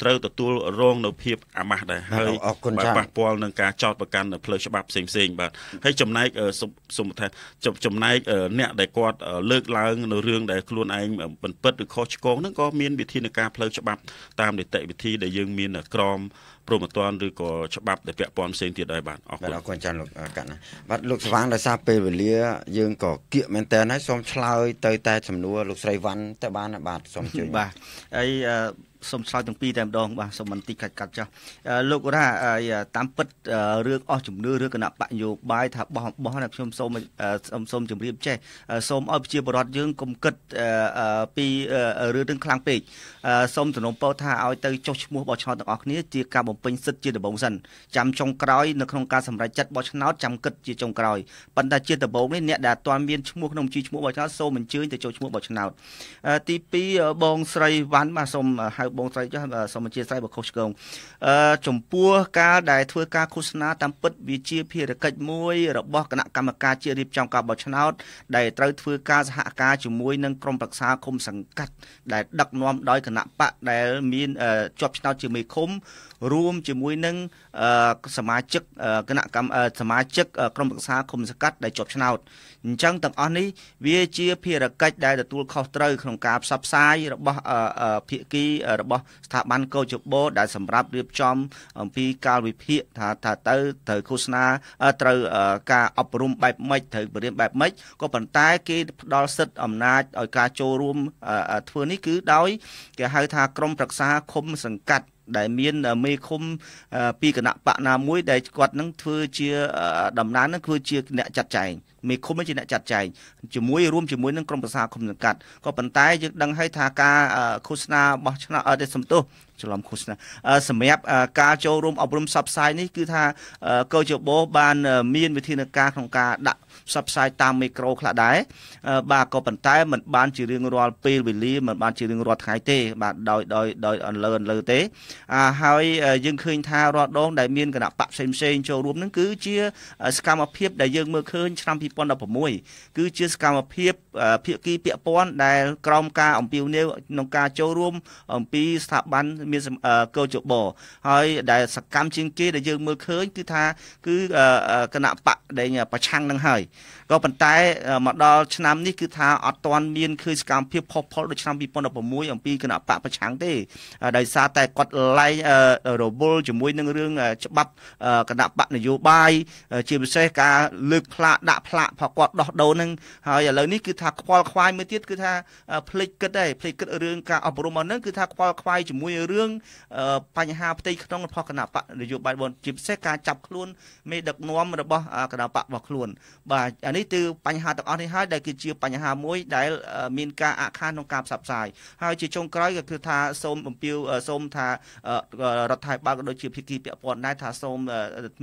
ត្រូវទទួលរងនៅភាពអាម៉ាស់ដែរហើយបាទប៉ះពាល់នឹងការចោតប្រកាន់នៅផ្លូវច្បាប់ផ្សេងផ្សេងបាទហើយចំណែកសុំថាចំណែកអ្នកដែលគាត់លើកឡើងនៅរឿងដែលខ្លួនឯងមិនពិតឬខុសឆ្គងហ្នឹងក៏មានវិធានការផ្លូវច្បាប់តាមនីតិវិធីដែលយើងមានក្រម ព្រមត្តនឬក៏ច្បាប់ដែលពាក់ព័ន្ធផ្សេងទៀតដែរបាទអរគុណអរគុណចាន់លោកកាត់ណាបាទលោកស្វាងដោយសារពេលវេលា យើងក៏គៀកមែនតើហើយសូមឆ្លើយទៅតែសំណួរលោកស្រីវ៉ាន់ទៅបានបាទសូមជួយបាទហើយ សូមឆ្លើយទាំងពីរតែម្ដងបាទសូមបន្តិចកាច់កាត់ចុះលោករ៉ាតាមពិតរឿងអស់ជំនឿរឿងគណៈបកយោបាយថាបោះបោះណាខ្ញុំសូមសូមសូមជម្រាបចេះសូមឲ្យប្រជាពលរដ្ឋយើងកុំគិតពីរឿងនឹងខ្លាំងពេកសូមសំណូមពរថាឲ្យទៅចុះឈ្មោះបោះឆ្នោតទាំងអស់គ្នាជាការបំពេញសិទ្ធិជាដំបូងសិនចាំចុងក្រោយនៅក្នុងការសម្រេចចិត្តបោះឆ្នោតចាំគិតជាចុងក្រោយប៉ុន្តែជាដំបូងនេះអ្នកដែលអត់ទាន់មានឈ្មោះក្នុងបញ្ជីឈ្មោះបោះឆ្នោតសូមអញ្ជើញទៅចុះឈ្មោះបោះឆ្នោតទី2បងស្រីវ៉ាន់បាទសូមហៅបងស្រីចុះសូមអធិស្ឋានបើខុសឆ្គងអឺចំពោះការដែលធ្វើការឃោសនាតាមពិតវាជាភារកិច្ចមួយរបស់គណៈកម្មការជាតិរៀបចំការបោះឆ្នោតដែលត្រូវធ្វើការសហការជាមួយនឹងក្រុមប្រឹក្សាគុំសង្កាត់ដែលដឹកនាំដោយគណៈបកដែលមានជាប់ឆ្នោតជាមេឃុំរួមជាមួយនឹងសមាជិកគណៈកម្មសមាជិកក្រុមប្រឹក្សាគុំសង្កាត់ដែលជាប់ឆ្នោតអញ្ចឹងទាំងអស់នេះវាជាភារកិច្ចដែលទទួលខុសត្រូវក្នុងការផ្សព្វផ្សាយរបស់ភាគីរបស់ស្ថាប័នកោជបដែលសម្រាប់រៀបចំអំពីកាលវិភាគថាថាទៅត្រូវឃោសនាត្រូវការអប់រំបែបម៉េចត្រូវបរិញ្ញាបែបម៉េចក៏ប៉ុន្តែគេផ្ដល់សិទ្ធិអំណាចឲ្យការចូលរួមធ្វើនេះគឺដោយគេហៅថាក្រមប្រឹក្សាឃុំសង្កាត់ ដែលមានមេឃុំពីគណៈបកណាមួយដែលគាត់នឹងធ្វើជាតំណាងនឹងធ្វើជាអ្នកចាត់ចែងមេឃុំជាអ្នកចាត់ចែងជាមួយរួមជាមួយនឹងក្រុមប្រឹក្សាឃុំសង្កាត់ក៏ប៉ុន្តែយើងដឹងហើយថាការឃោសនារបស់ឆ្នោតអត់សំទោស ច្រឡំឃោសនាសម្រាប់ការចូលរួមអប់រំផ្សព្វផ្សាយនេះគឺថាកោជបោបានមានវិធានការក្នុងការដាក់ផ្សព្វផ្សាយតាមមីក្រូខ្លះដែរបាទក៏ប៉ុន្តែมันបានជារៀងរាល់ពេលវេលាมันបានជារៀងរាល់ថ្ងៃទេ បាទដោយដោយដោយអន្លើអន្លើទេអាហើយយើងឃើញថារាល់ដងដែលមានគណៈបកផ្សេងផ្សេងចូលរួមនឹងគឺជាសកម្មភាពដែលយើងមើលឃើញឆ្នាំ2016គឺជាសកម្មភាពភាគីពាក់ព័ន្ធដែលក្រោមការអំពាវនាវក្នុងការចូលរួមអំពីស្ថាប័ន មានកោជបហើយដែលសកម្មជាងគេដែលយើងមើលឃើញគឺថាគឺគណៈបកដែលប្រឆាំងនឹងហើយក៏ប៉ុន្តែមកដល់ឆ្នាំនេះគឺថាអត់ទាន់មានឃើញសកម្មភាពផុសផុលដូចឆ្នាំ2016អំពីគណៈបកប្រឆាំងទេដោយសារតែគាត់ឡែងរវល់ជាមួយនឹងរឿងច្បាប់គណៈបកនយោបាយជាពិសេសការលើកផ្លាកដាក់ផ្លាកផគាត់ដោះដូរនឹងហើយឥឡូវនេះគឺថាខ្វល់ខ្វាយមួយទៀតគឺថាភ្លេចគិតដែរភ្លេចគិតរឿងការអប់រំអស់ហ្នឹងគឺថាខ្វល់ខ្វាយជាមួយរឿងបញ្ហាផ្ទៃក្នុងរបស់គណៈបកនយោបាយបងជាពិសេសការចាប់ខ្លួនមេដឹកនាំរបស់គណៈបករបស់ខ្លួន បាទអានេះគឺបញ្ហាទាំងអស់នេះហើយដែលគឺជាបញ្ហាមួយដែល មានការអាក់ខានក្នុងការផ្សព្វផ្សាយហើយជាចុងក្រោយក៏គឺថាសូមបំពេញសូមថារដ្ឋាភិបាលក៏ដូចជាភាគីពាក់ព័ន្ធដែរថាសូម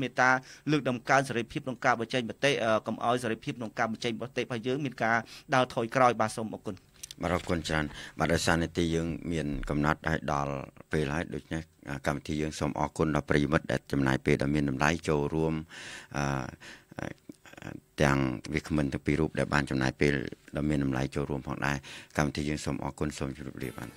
មេត្តាលើកដំកើងសេរីភាពក្នុងការបញ្ចេញមតិកុំឲ្យសេរីភាពក្នុងការបញ្ចេញមតិរបស់យើងមានការដើរថយក្រោយបាទសូមអរគុណ បាទអរគុណច្រើនបាទដោយសារនីតិយើងមានកំណត់ឲ្យដល់ពេលហើយដូច្នេះកម្មវិធីយើងសូមអរគុណដល់ប្រិយមិត្តដែលចំណាយពេលដ៏មានតម្លៃចូលរួមអឺទាំងវាគ្មិនទាំងពីររូបដែលបានចំណាយពេលដ៏មានតម្លៃចូលរួមផងដែរកម្មវិធីយើងសូមអរគុណសូមជម្រាបលាបាទ